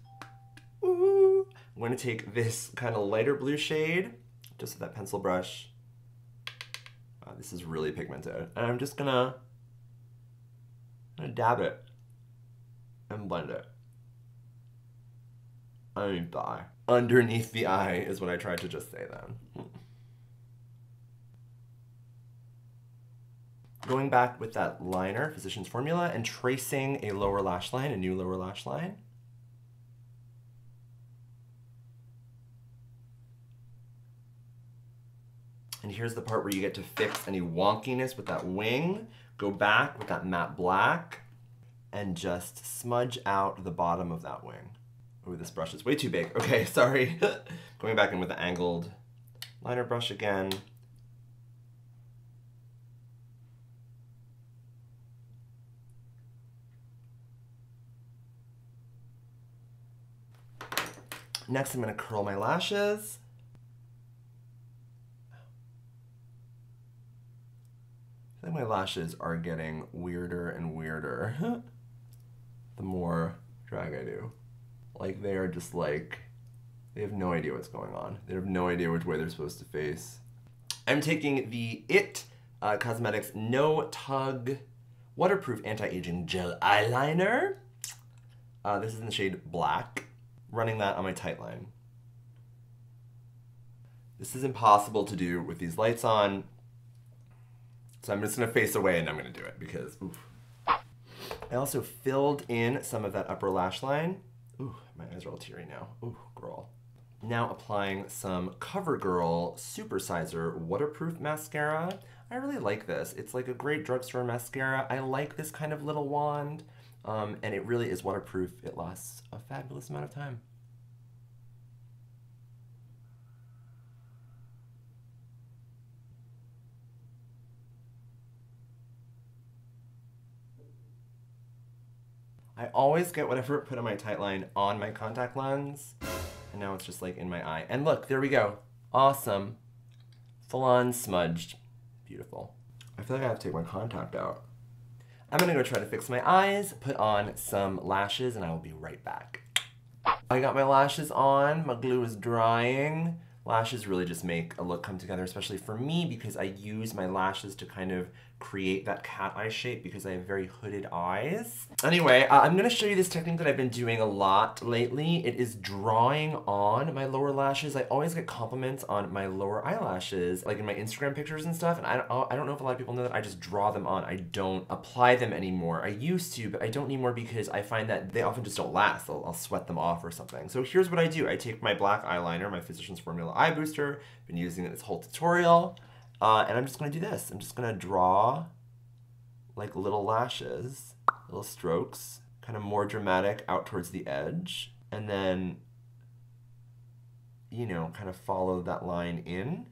ooh, I'm going to take this kind of lighter blue shade, just with that pencil brush. Uh, this is really pigmented. And I'm just gonna, gonna dab it and blend it. Underneath the eye. Underneath the eye is what I tried to just say then. Going back with that liner, Physician's Formula, and tracing a lower lash line, a new lower lash line. And here's the part where you get to fix any wonkiness with that wing. Go back with that matte black and just smudge out the bottom of that wing. Oh, this brush is way too big. Okay, *laughs* sorry. *laughs* Going back in with the angled liner brush again. Next, I'm gonna curl my lashes. I think my lashes are getting weirder and weirder *laughs* the more drag I do. Like they are just like, they have no idea what's going on. They have no idea which way they're supposed to face. I'm taking the IT uh, Cosmetics No Tug Waterproof Anti-Aging Gel Eyeliner. Uh, this is in the shade Black running that on my tight line. This is impossible to do with these lights on. So I'm just gonna face away and I'm gonna do it because, oof. I also filled in some of that upper lash line. Ooh, my eyes are all teary now. Ooh, girl. Now applying some CoverGirl Supersizer Waterproof Mascara. I really like this. It's like a great drugstore mascara. I like this kind of little wand. Um, and it really is waterproof. It lasts a fabulous amount of time. I always get whatever I put on my tight line on my contact lens. And now it's just like in my eye. And look, there we go. Awesome. Full on smudged. Beautiful. I feel like I have to take my contact out. I'm gonna go try to fix my eyes, put on some lashes, and I will be right back. I got my lashes on, my glue is drying. Lashes really just make a look come together, especially for me because I use my lashes to kind of create that cat eye shape because I have very hooded eyes. Anyway, uh, I'm gonna show you this technique that I've been doing a lot lately. It is drawing on my lower lashes. I always get compliments on my lower eyelashes, like in my Instagram pictures and stuff, and I don't, I don't know if a lot of people know that I just draw them on. I don't apply them anymore. I used to, but I don't anymore because I find that they often just don't last. I'll, I'll sweat them off or something. So here's what I do. I take my black eyeliner, my Physicians Formula Eye Booster, been using it this whole tutorial. Uh, and I'm just gonna do this. I'm just gonna draw like little lashes, little strokes, kind of more dramatic out towards the edge. And then, you know, kind of follow that line in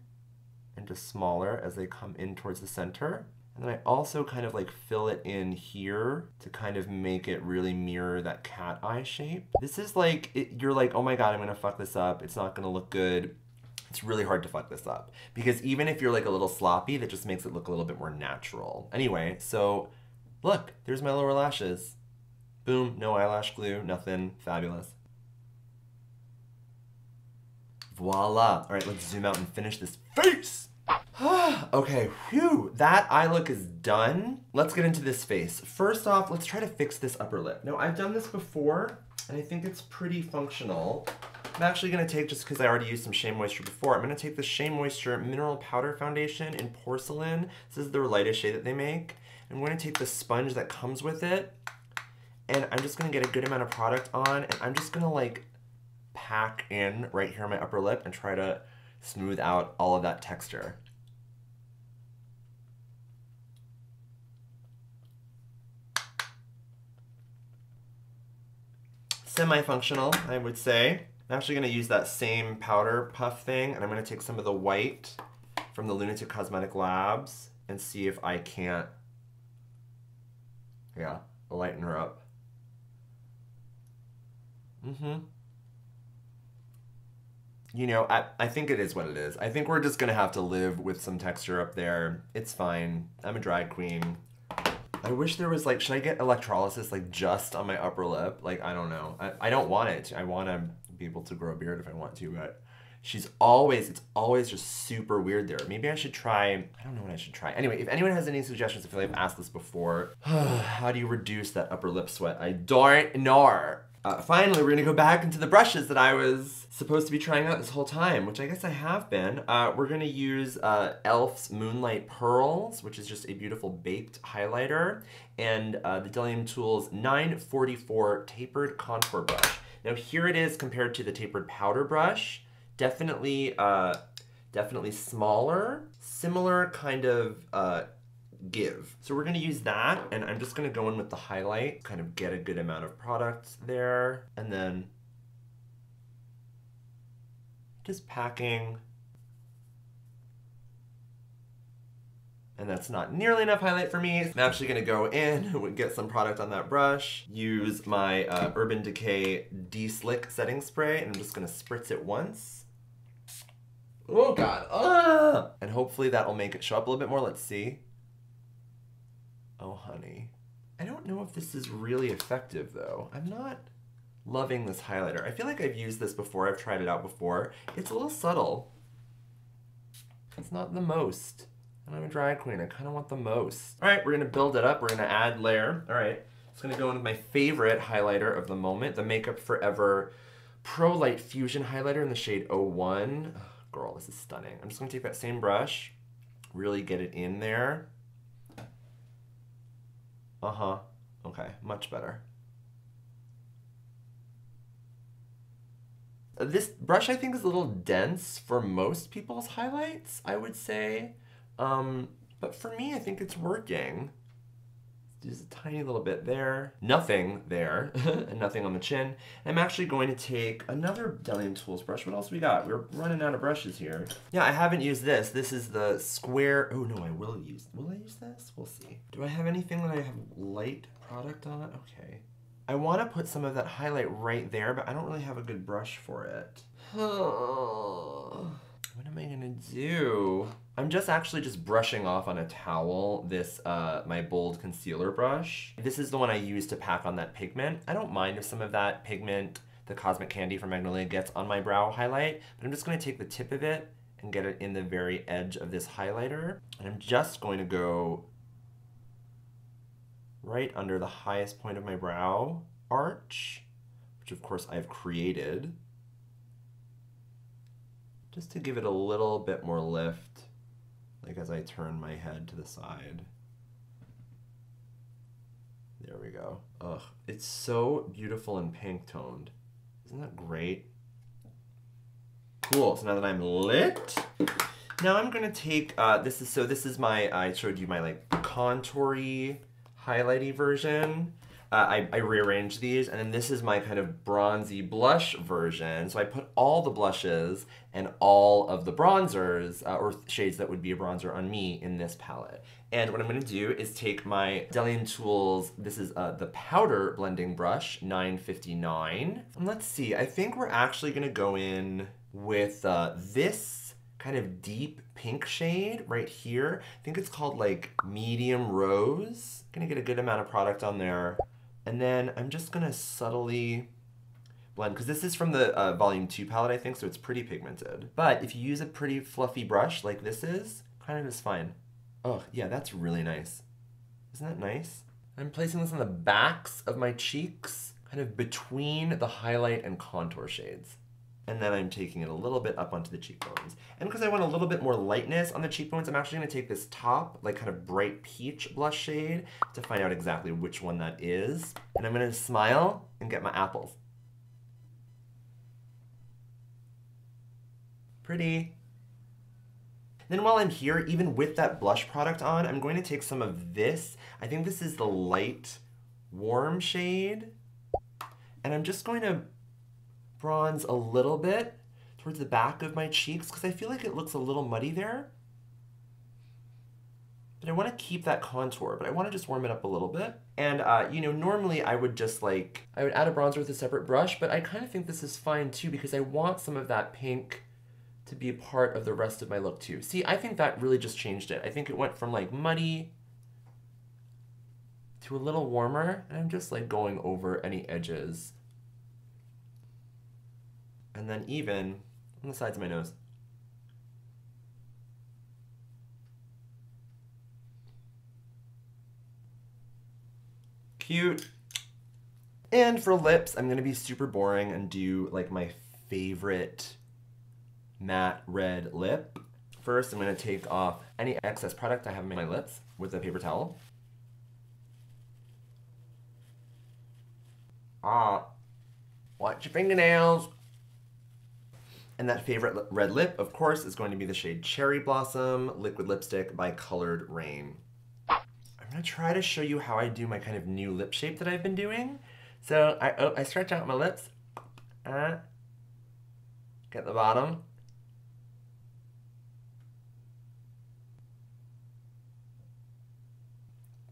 and just smaller as they come in towards the center. And then I also kind of like fill it in here to kind of make it really mirror that cat eye shape. This is like, it, you're like, oh my God, I'm gonna fuck this up. It's not gonna look good it's really hard to fuck this up because even if you're like a little sloppy, that just makes it look a little bit more natural. Anyway, so look, there's my lower lashes. Boom, no eyelash glue, nothing, fabulous. Voila. All right, let's zoom out and finish this face. *sighs* okay, whew, that eye look is done. Let's get into this face. First off, let's try to fix this upper lip. Now, I've done this before, and I think it's pretty functional. I'm actually going to take, just because I already used some Shea Moisture before, I'm going to take the Shea Moisture Mineral Powder Foundation in Porcelain. This is the lightest shade that they make. I'm going to take the sponge that comes with it, and I'm just going to get a good amount of product on, and I'm just going to like pack in right here on my upper lip and try to smooth out all of that texture. Semi-functional, I would say. I'm actually going to use that same powder puff thing, and I'm going to take some of the white from the LunatiCK Cosmetic Labs and see if I can't, yeah, lighten her up. Mm-hmm. You know, I, I think it is what it is. I think we're just going to have to live with some texture up there. It's fine. I'm a drag queen. I wish there was like, should I get electrolysis like just on my upper lip? Like, I don't know. I, I don't want it. I want to be able to grow a beard if I want to, but she's always, it's always just super weird there. Maybe I should try, I don't know what I should try. Anyway, if anyone has any suggestions, I feel like I've asked this before. *sighs* How do you reduce that upper lip sweat? I don't know. Uh, finally, we're gonna go back into the brushes that I was supposed to be trying out this whole time, which I guess I have been. Uh, we're gonna use uh, e.l.f.'s Moonlight Pearls, which is just a beautiful baked highlighter, and uh, the Bdellium Tools 944 Tapered Contour Brush. Now here it is compared to the tapered powder brush. Definitely, uh, definitely smaller, similar kind of uh, give. So we're gonna use that and I'm just gonna go in with the highlight, kind of get a good amount of product there, and then just packing. And that's not nearly enough highlight for me. I'm actually gonna go in, *laughs* get some product on that brush, use my uh, Urban Decay De-Slick setting spray, and I'm just gonna spritz it once. Oh God, ah! And hopefully that'll make it show up a little bit more, let's see. Oh, honey. I don't know if this is really effective though. I'm not loving this highlighter. I feel like I've used this before. I've tried it out before. It's a little subtle. It's not the most. And I'm a drag queen. I kind of want the most. All right, we're to build it up. We're to add layer. All right. It's to go in with my favorite highlighter of the moment, the Makeup Forever Pro Light Fusion highlighter in the shade 01. Oh, girl, this is stunning. I'm just to take that same brush, really get it in there. Uh-huh. Okay, much better. This brush I think is a little dense for most people's highlights, I would say. Um, but for me, I think it's working. Just a tiny little bit there. Nothing there, and *laughs* nothing on the chin. I'm actually going to take another Bdellium Tools brush. What else we got? We're running out of brushes here. Yeah, I haven't used this. This is the square, oh no, I will use, will I use this? We'll see. Do I have anything that I have light product on? Okay. I want to put some of that highlight right there, but I don't really have a good brush for it. *sighs* *sighs* what am I gonna do? I'm just actually just brushing off on a towel this, uh, my bold concealer brush. This is the one I use to pack on that pigment. I don't mind if some of that pigment, the Kosmic Kandy from Magnolia gets on my brow highlight, but I'm just gonna take the tip of it and get it in the very edge of this highlighter. And I'm just going to go right under the highest point of my brow arch, which of course I've created, just to give it a little bit more lift, like as I turn my head to the side. There we go. Ugh, it's so beautiful and pink toned. Isn't that great? Cool, so now that I'm lit, now I'm gonna take, uh, this is, so this is my, I showed you my like contoury highlighty version. Uh, I, I rearranged these, and then this is my kind of bronzy blush version. So I put all the blushes and all of the bronzers, uh, or shades that would be a bronzer on me in this palette. And what I'm gonna do is take my Bdellium Tools, this is uh, the powder blending brush, 959. And let's see, I think we're actually gonna go in with uh, this kind of deep pink shade right here. I think it's called like medium rose. Gonna get a good amount of product on there. And then I'm just gonna subtly blend, because this is from the uh, volume two palette, I think, so it's pretty pigmented. But if you use a pretty fluffy brush like this is, kind of is fine. Oh, yeah, that's really nice. Isn't that nice? I'm placing this on the backs of my cheeks, kind of between the highlight and contour shades and then I'm taking it a little bit up onto the cheekbones. And because I want a little bit more lightness on the cheekbones, I'm actually gonna take this top, like kind of bright peach blush shade to find out exactly which one that is. And I'm gonna smile and get my apples. Pretty. Then while I'm here, even with that blush product on, I'm going to take some of this. I think this is the light warm shade. And I'm just going to bronze a little bit towards the back of my cheeks because I feel like it looks a little muddy there. But I want to keep that contour, but I want to just warm it up a little bit. And, uh, you know, normally I would just like, I would add a bronzer with a separate brush, but I kind of think this is fine too because I want some of that pink to be a part of the rest of my look too. See, I think that really just changed it. I think it went from like muddy to a little warmer, and I'm just like going over any edges And then even on the sides of my nose. Cute. And for lips, I'm gonna be super boring and do like my favorite matte red lip. First, I'm gonna take off any excess product I have in my lips with a paper towel. Ah, watch your fingernails. And that favorite red lip, of course, is going to be the shade Cherry Blossom Liquid Lipstick by Coloured Raine. I'm gonna try to show you how I do my kind of new lip shape that I've been doing. So I, oh, I stretch out my lips, uh, get the bottom,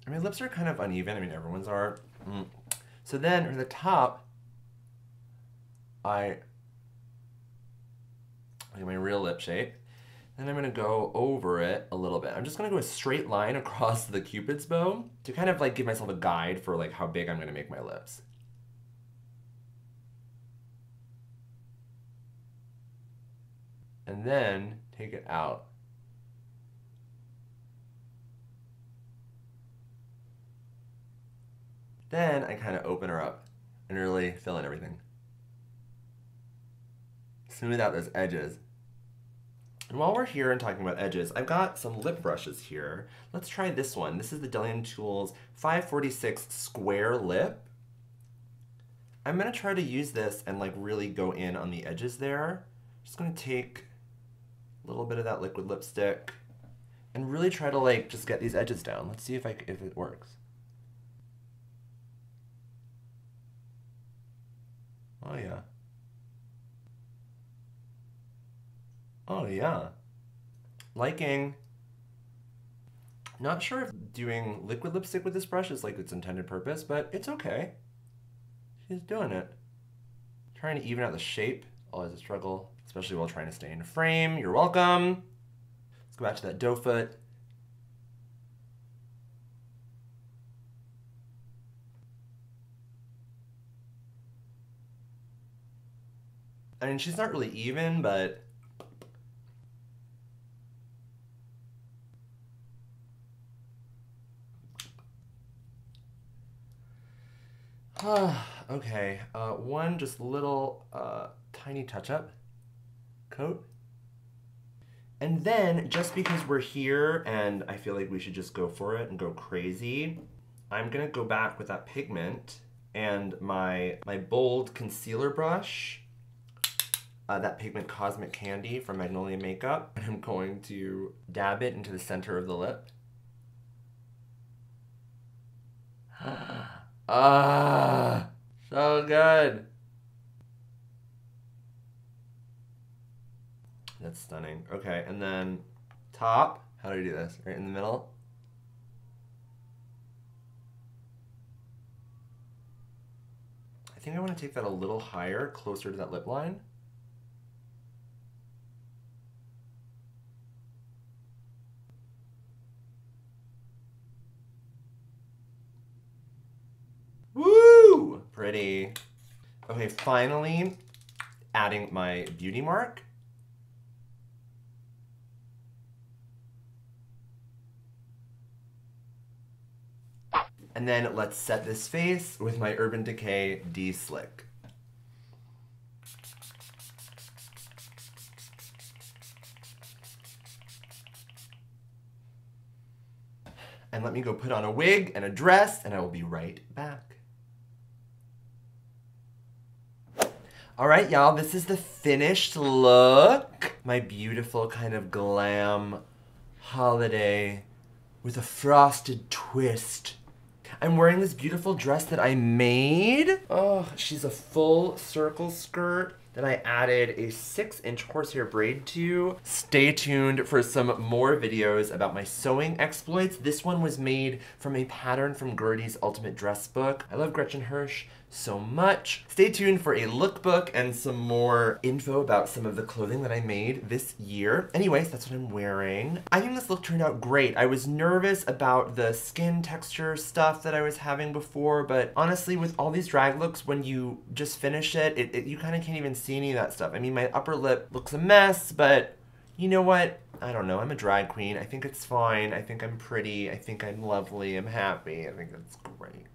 I mean, lips are kind of uneven. I mean, everyone's are. Mm. So then, at the top, I like my real lip shape. Then I'm gonna go over it a little bit. I'm just gonna go a straight line *laughs* across the cupid's bow to kind of like give myself a guide for like how big I'm gonna make my lips. And then take it out. Then I kind of open her up and really fill in everything. Smooth out those edges. And while we're here and talking about edges, I've got some lip brushes here. Let's try this one. This is the Bdellium Tools 546 Square Lip. I'm gonna try to use this and like really go in on the edges there. Just gonna take a little bit of that liquid lipstick and really try to like just get these edges down. Let's see if I if it works. Oh yeah. Oh yeah. Liking. Not sure if doing liquid lipstick with this brush is like its intended purpose, but it's okay. She's doing it. Trying to even out the shape, always a struggle, especially while trying to stay in frame. You're welcome. Let's go back to that doe foot. I mean, she's not really even, but *sighs* okay, uh, one just little uh, tiny touch-up coat. And then, just because we're here and I feel like we should just go for it and go crazy, I'm gonna go back with that pigment and my, my bold concealer brush uh, that pigment Kosmic Kandy from Magnolia Makeup. And *laughs* I'm going to dab it into the center of the lip. *sighs* *laughs* Ah, so good. That's stunning. Okay, and then top. How do I do this? Right in the middle. I think I want to take that a little higher, closer to that lip line. Pretty. Okay, finally adding my beauty mark. And then let's set this face with my Urban Decay De-Slick. And let me go put on a wig and a dress and I will be right back. All right, y'all, this is the finished look. My beautiful kind of glam holiday with a frosted twist. I'm wearing this beautiful dress that I made. Oh, she's a full circle skirt that I added a six inch horsehair braid to. Stay tuned for some more videos about my sewing exploits. This one was made from a pattern from Gertie's Ultimate Dress Book. I love Gretchen Hirsch so much. Stay tuned for a lookbook and some more info about some of the clothing that I made this year. Anyways, that's what I'm wearing. I think this look turned out great. I was nervous about the skin texture stuff that I was having before, but honestly, with all these drag looks, when you just finish it, it, it you kind of can't even see any of that stuff. I mean, my upper lip looks a mess, but you know what? I don't know. I'm a drag queen. I think it's fine. I think I'm pretty. I think I'm lovely. I'm happy. I think it's great.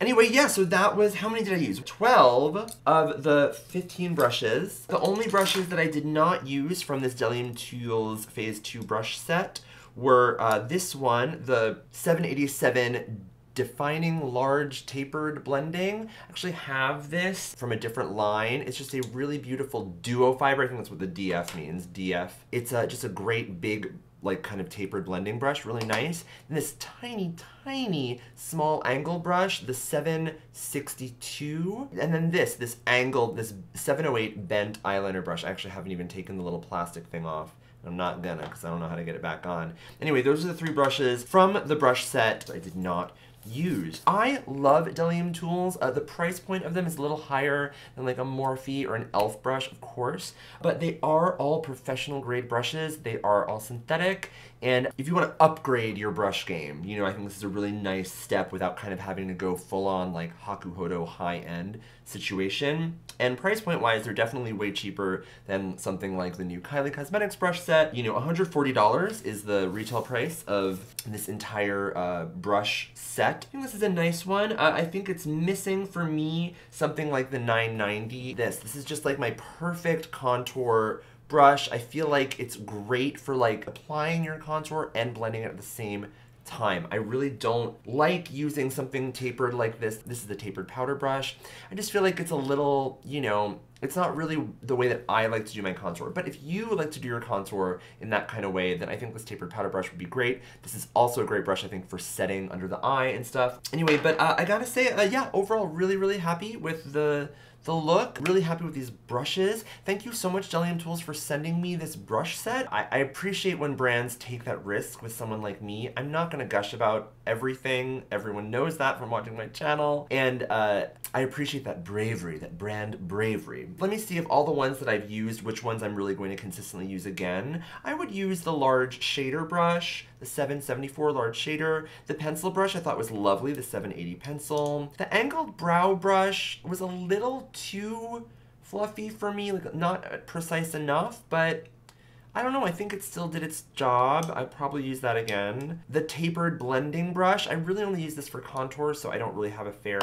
Anyway, yeah, so that was, how many did I use? 12 of the 15 brushes. The only brushes that I did not use from this Bdellium Tools Phase 2 brush set were uh, this one, the 787 defining large tapered blending. I actually have this from a different line. It's just a really beautiful duo fiber. I think that's what the DF means, DF. It's uh, just a great big like kind of tapered blending brush, really nice. And this tiny, tiny small angle brush, the 762. And then this, this angled, this 708 bent eyeliner brush. I actually haven't even taken the little plastic thing off. I'm not gonna because I don't know how to get it back on. Anyway, those are the three brushes from the brush set I did not use. I love Bdellium tools. Uh, the price point of them is a little higher than like a Morphe or an e.l.f. brush, of course, but they are all professional grade brushes. They are all synthetic. And if you want to upgrade your brush game, you know, I think this is a really nice step without kind of having to go full on like Hakuhodo high end situation. And price point wise, they're definitely way cheaper than something like the new Kylie Cosmetics brush set. You know, $140 is the retail price of this entire uh, brush set. I think this is a nice one. Uh, I think it's missing for me something like the 990. This, this is just like my perfect contour brush. I feel like it's great for like applying your contour and blending it at the same time. I really don't like using something tapered like this. This is the tapered powder brush. I just feel like it's a little, you know, it's not really the way that I like to do my contour. But if you like to do your contour in that kind of way, then I think this tapered powder brush would be great. This is also a great brush, I think, for setting under the eye and stuff. Anyway, but uh, I gotta say, uh, yeah, overall, really, really happy with the the look. Really happy with these brushes. Thank you so much, Bdellium Tools, for sending me this brush set. I, I appreciate when brands take that risk with someone like me. I'm not gonna gush about everything. Everyone knows that from watching my channel. And uh, I appreciate that bravery, that brand bravery. Let me see if all the ones that I've used, which ones I'm really going to consistently use again. I would use the large shader brush, the 774 large shader. The pencil brush I thought was lovely, the 780 pencil. The angled brow brush was a little too fluffy for me, like not precise enough, but I don't know, I think it still did its job. I'd probably use that again. The tapered blending brush, I really only use this for contour, so I don't really have a fair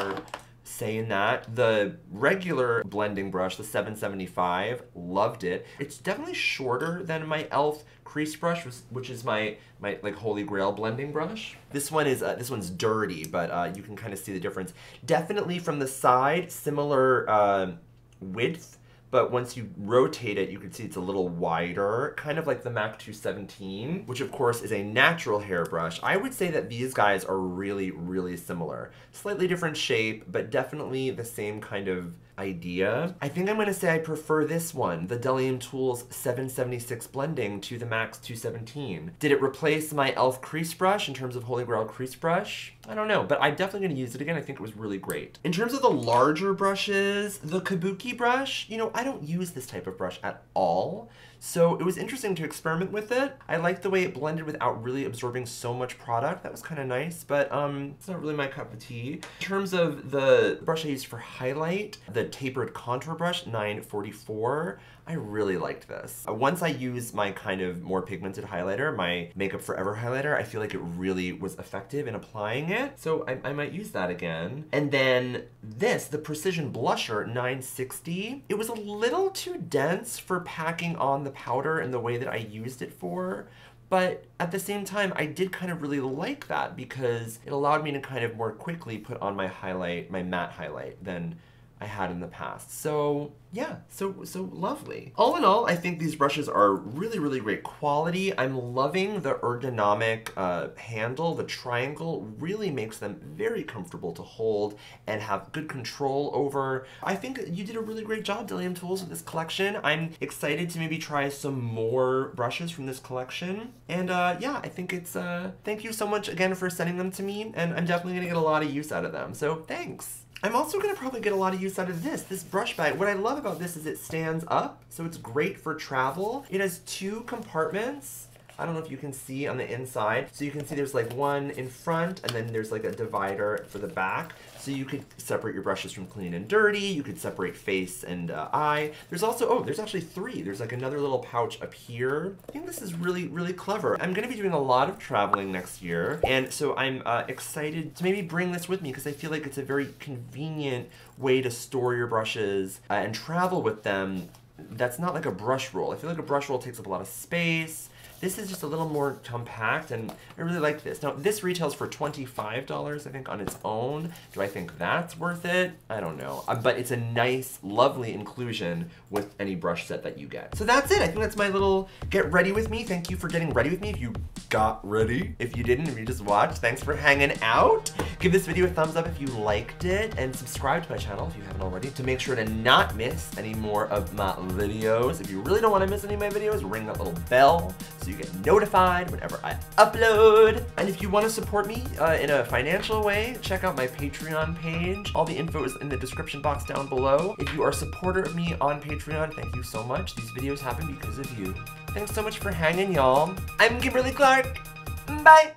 say in that. The regular blending brush, the 775, loved it. It's definitely shorter than my e.l.f. crease brush, which is my my like holy grail blending brush. This one is uh, this one's dirty, but uh, you can kind of see the difference. Definitely from the side, similar uh, width but once you rotate it, you can see it's a little wider, kind of like the MAC 217, which of course is a natural hairbrush. I would say that these guys are really, really similar. Slightly different shape, but definitely the same kind of idea. I think I'm gonna say I prefer this one, the Bdellium Tools 776 blending to the MAC 217. Did it replace my e.l.f. crease brush in terms of Holy Grail crease brush? I don't know, but I'm definitely gonna use it again. I think it was really great. In terms of the larger brushes, the Kabuki brush, you know, I don't use this type of brush at all. So it was interesting to experiment with it. I liked the way it blended without really absorbing so much product. That was kind of nice, but um, it's not really my cup of tea. In terms of the brush I used for highlight, the tapered contour brush 944, I really liked this. Once I used my kind of more pigmented highlighter, my Makeup Forever highlighter, I feel like it really was effective in applying it. So I, I might use that again. And then this, the Precision Blusher 960, it was a little too dense for packing on the powder in the way that I used it for. But at the same time, I did kind of really like that because it allowed me to kind of more quickly put on my highlight, my matte highlight, than I had in the past. So yeah, so so lovely. All in all, I think these brushes are really, really great quality. I'm loving the ergonomic uh, handle. The triangle really makes them very comfortable to hold and have good control over. I think you did a really great job, Bdellium Tools, with this collection. I'm excited to maybe try some more brushes from this collection. And uh, yeah, I think it's, uh, thank you so much again for sending them to me, and I'm definitely gonna get a lot of use out of them. So thanks. I'm also gonna probably get a lot of use out of this, this brush bag. What I love about this is it stands up, so it's great for travel. It has two compartments. I don't know if you can see on the inside. So you can see there's like one in front and then there's like a divider for the back. So you could separate your brushes from clean and dirty. You could separate face and uh, eye. There's also, oh, there's actually three. There's like another little pouch up here. I think this is really, really clever. I'm gonna be doing a lot of traveling next year. And so I'm uh, excited to maybe bring this with me because I feel like it's a very convenient way to store your brushes uh, and travel with them that's not like a brush roll. I feel like a brush roll takes up a lot of space. This is just a little more compact, and I really like this. Now, this retails for $25, I think, on its own. Do I think that's worth it? I don't know. Uh, but it's a nice, lovely inclusion with any brush set that you get. So that's it. I think that's my little get ready with me. Thank you for getting ready with me. If you got ready, if you didn't, if you just watched, thanks for hanging out. Give this video a thumbs up if you liked it, and subscribe to my channel if you haven't already to make sure to not miss any more of my videos. If you really don't want to miss any of my videos, ring that little bell so you get notified whenever I upload. And if you want to support me uh, in a financial way, check out my Patreon page. All the info is in the description box down below. If you are a supporter of me on Patreon, thank you so much. These videos happen because of you. Thanks so much for hanging, y'all. I'm Kimberly Clark. Bye.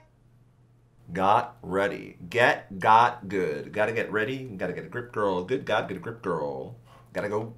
Got ready. Get got good. Gotta get ready. Gotta get a grip girl. Good God, get a grip girl. Gotta go.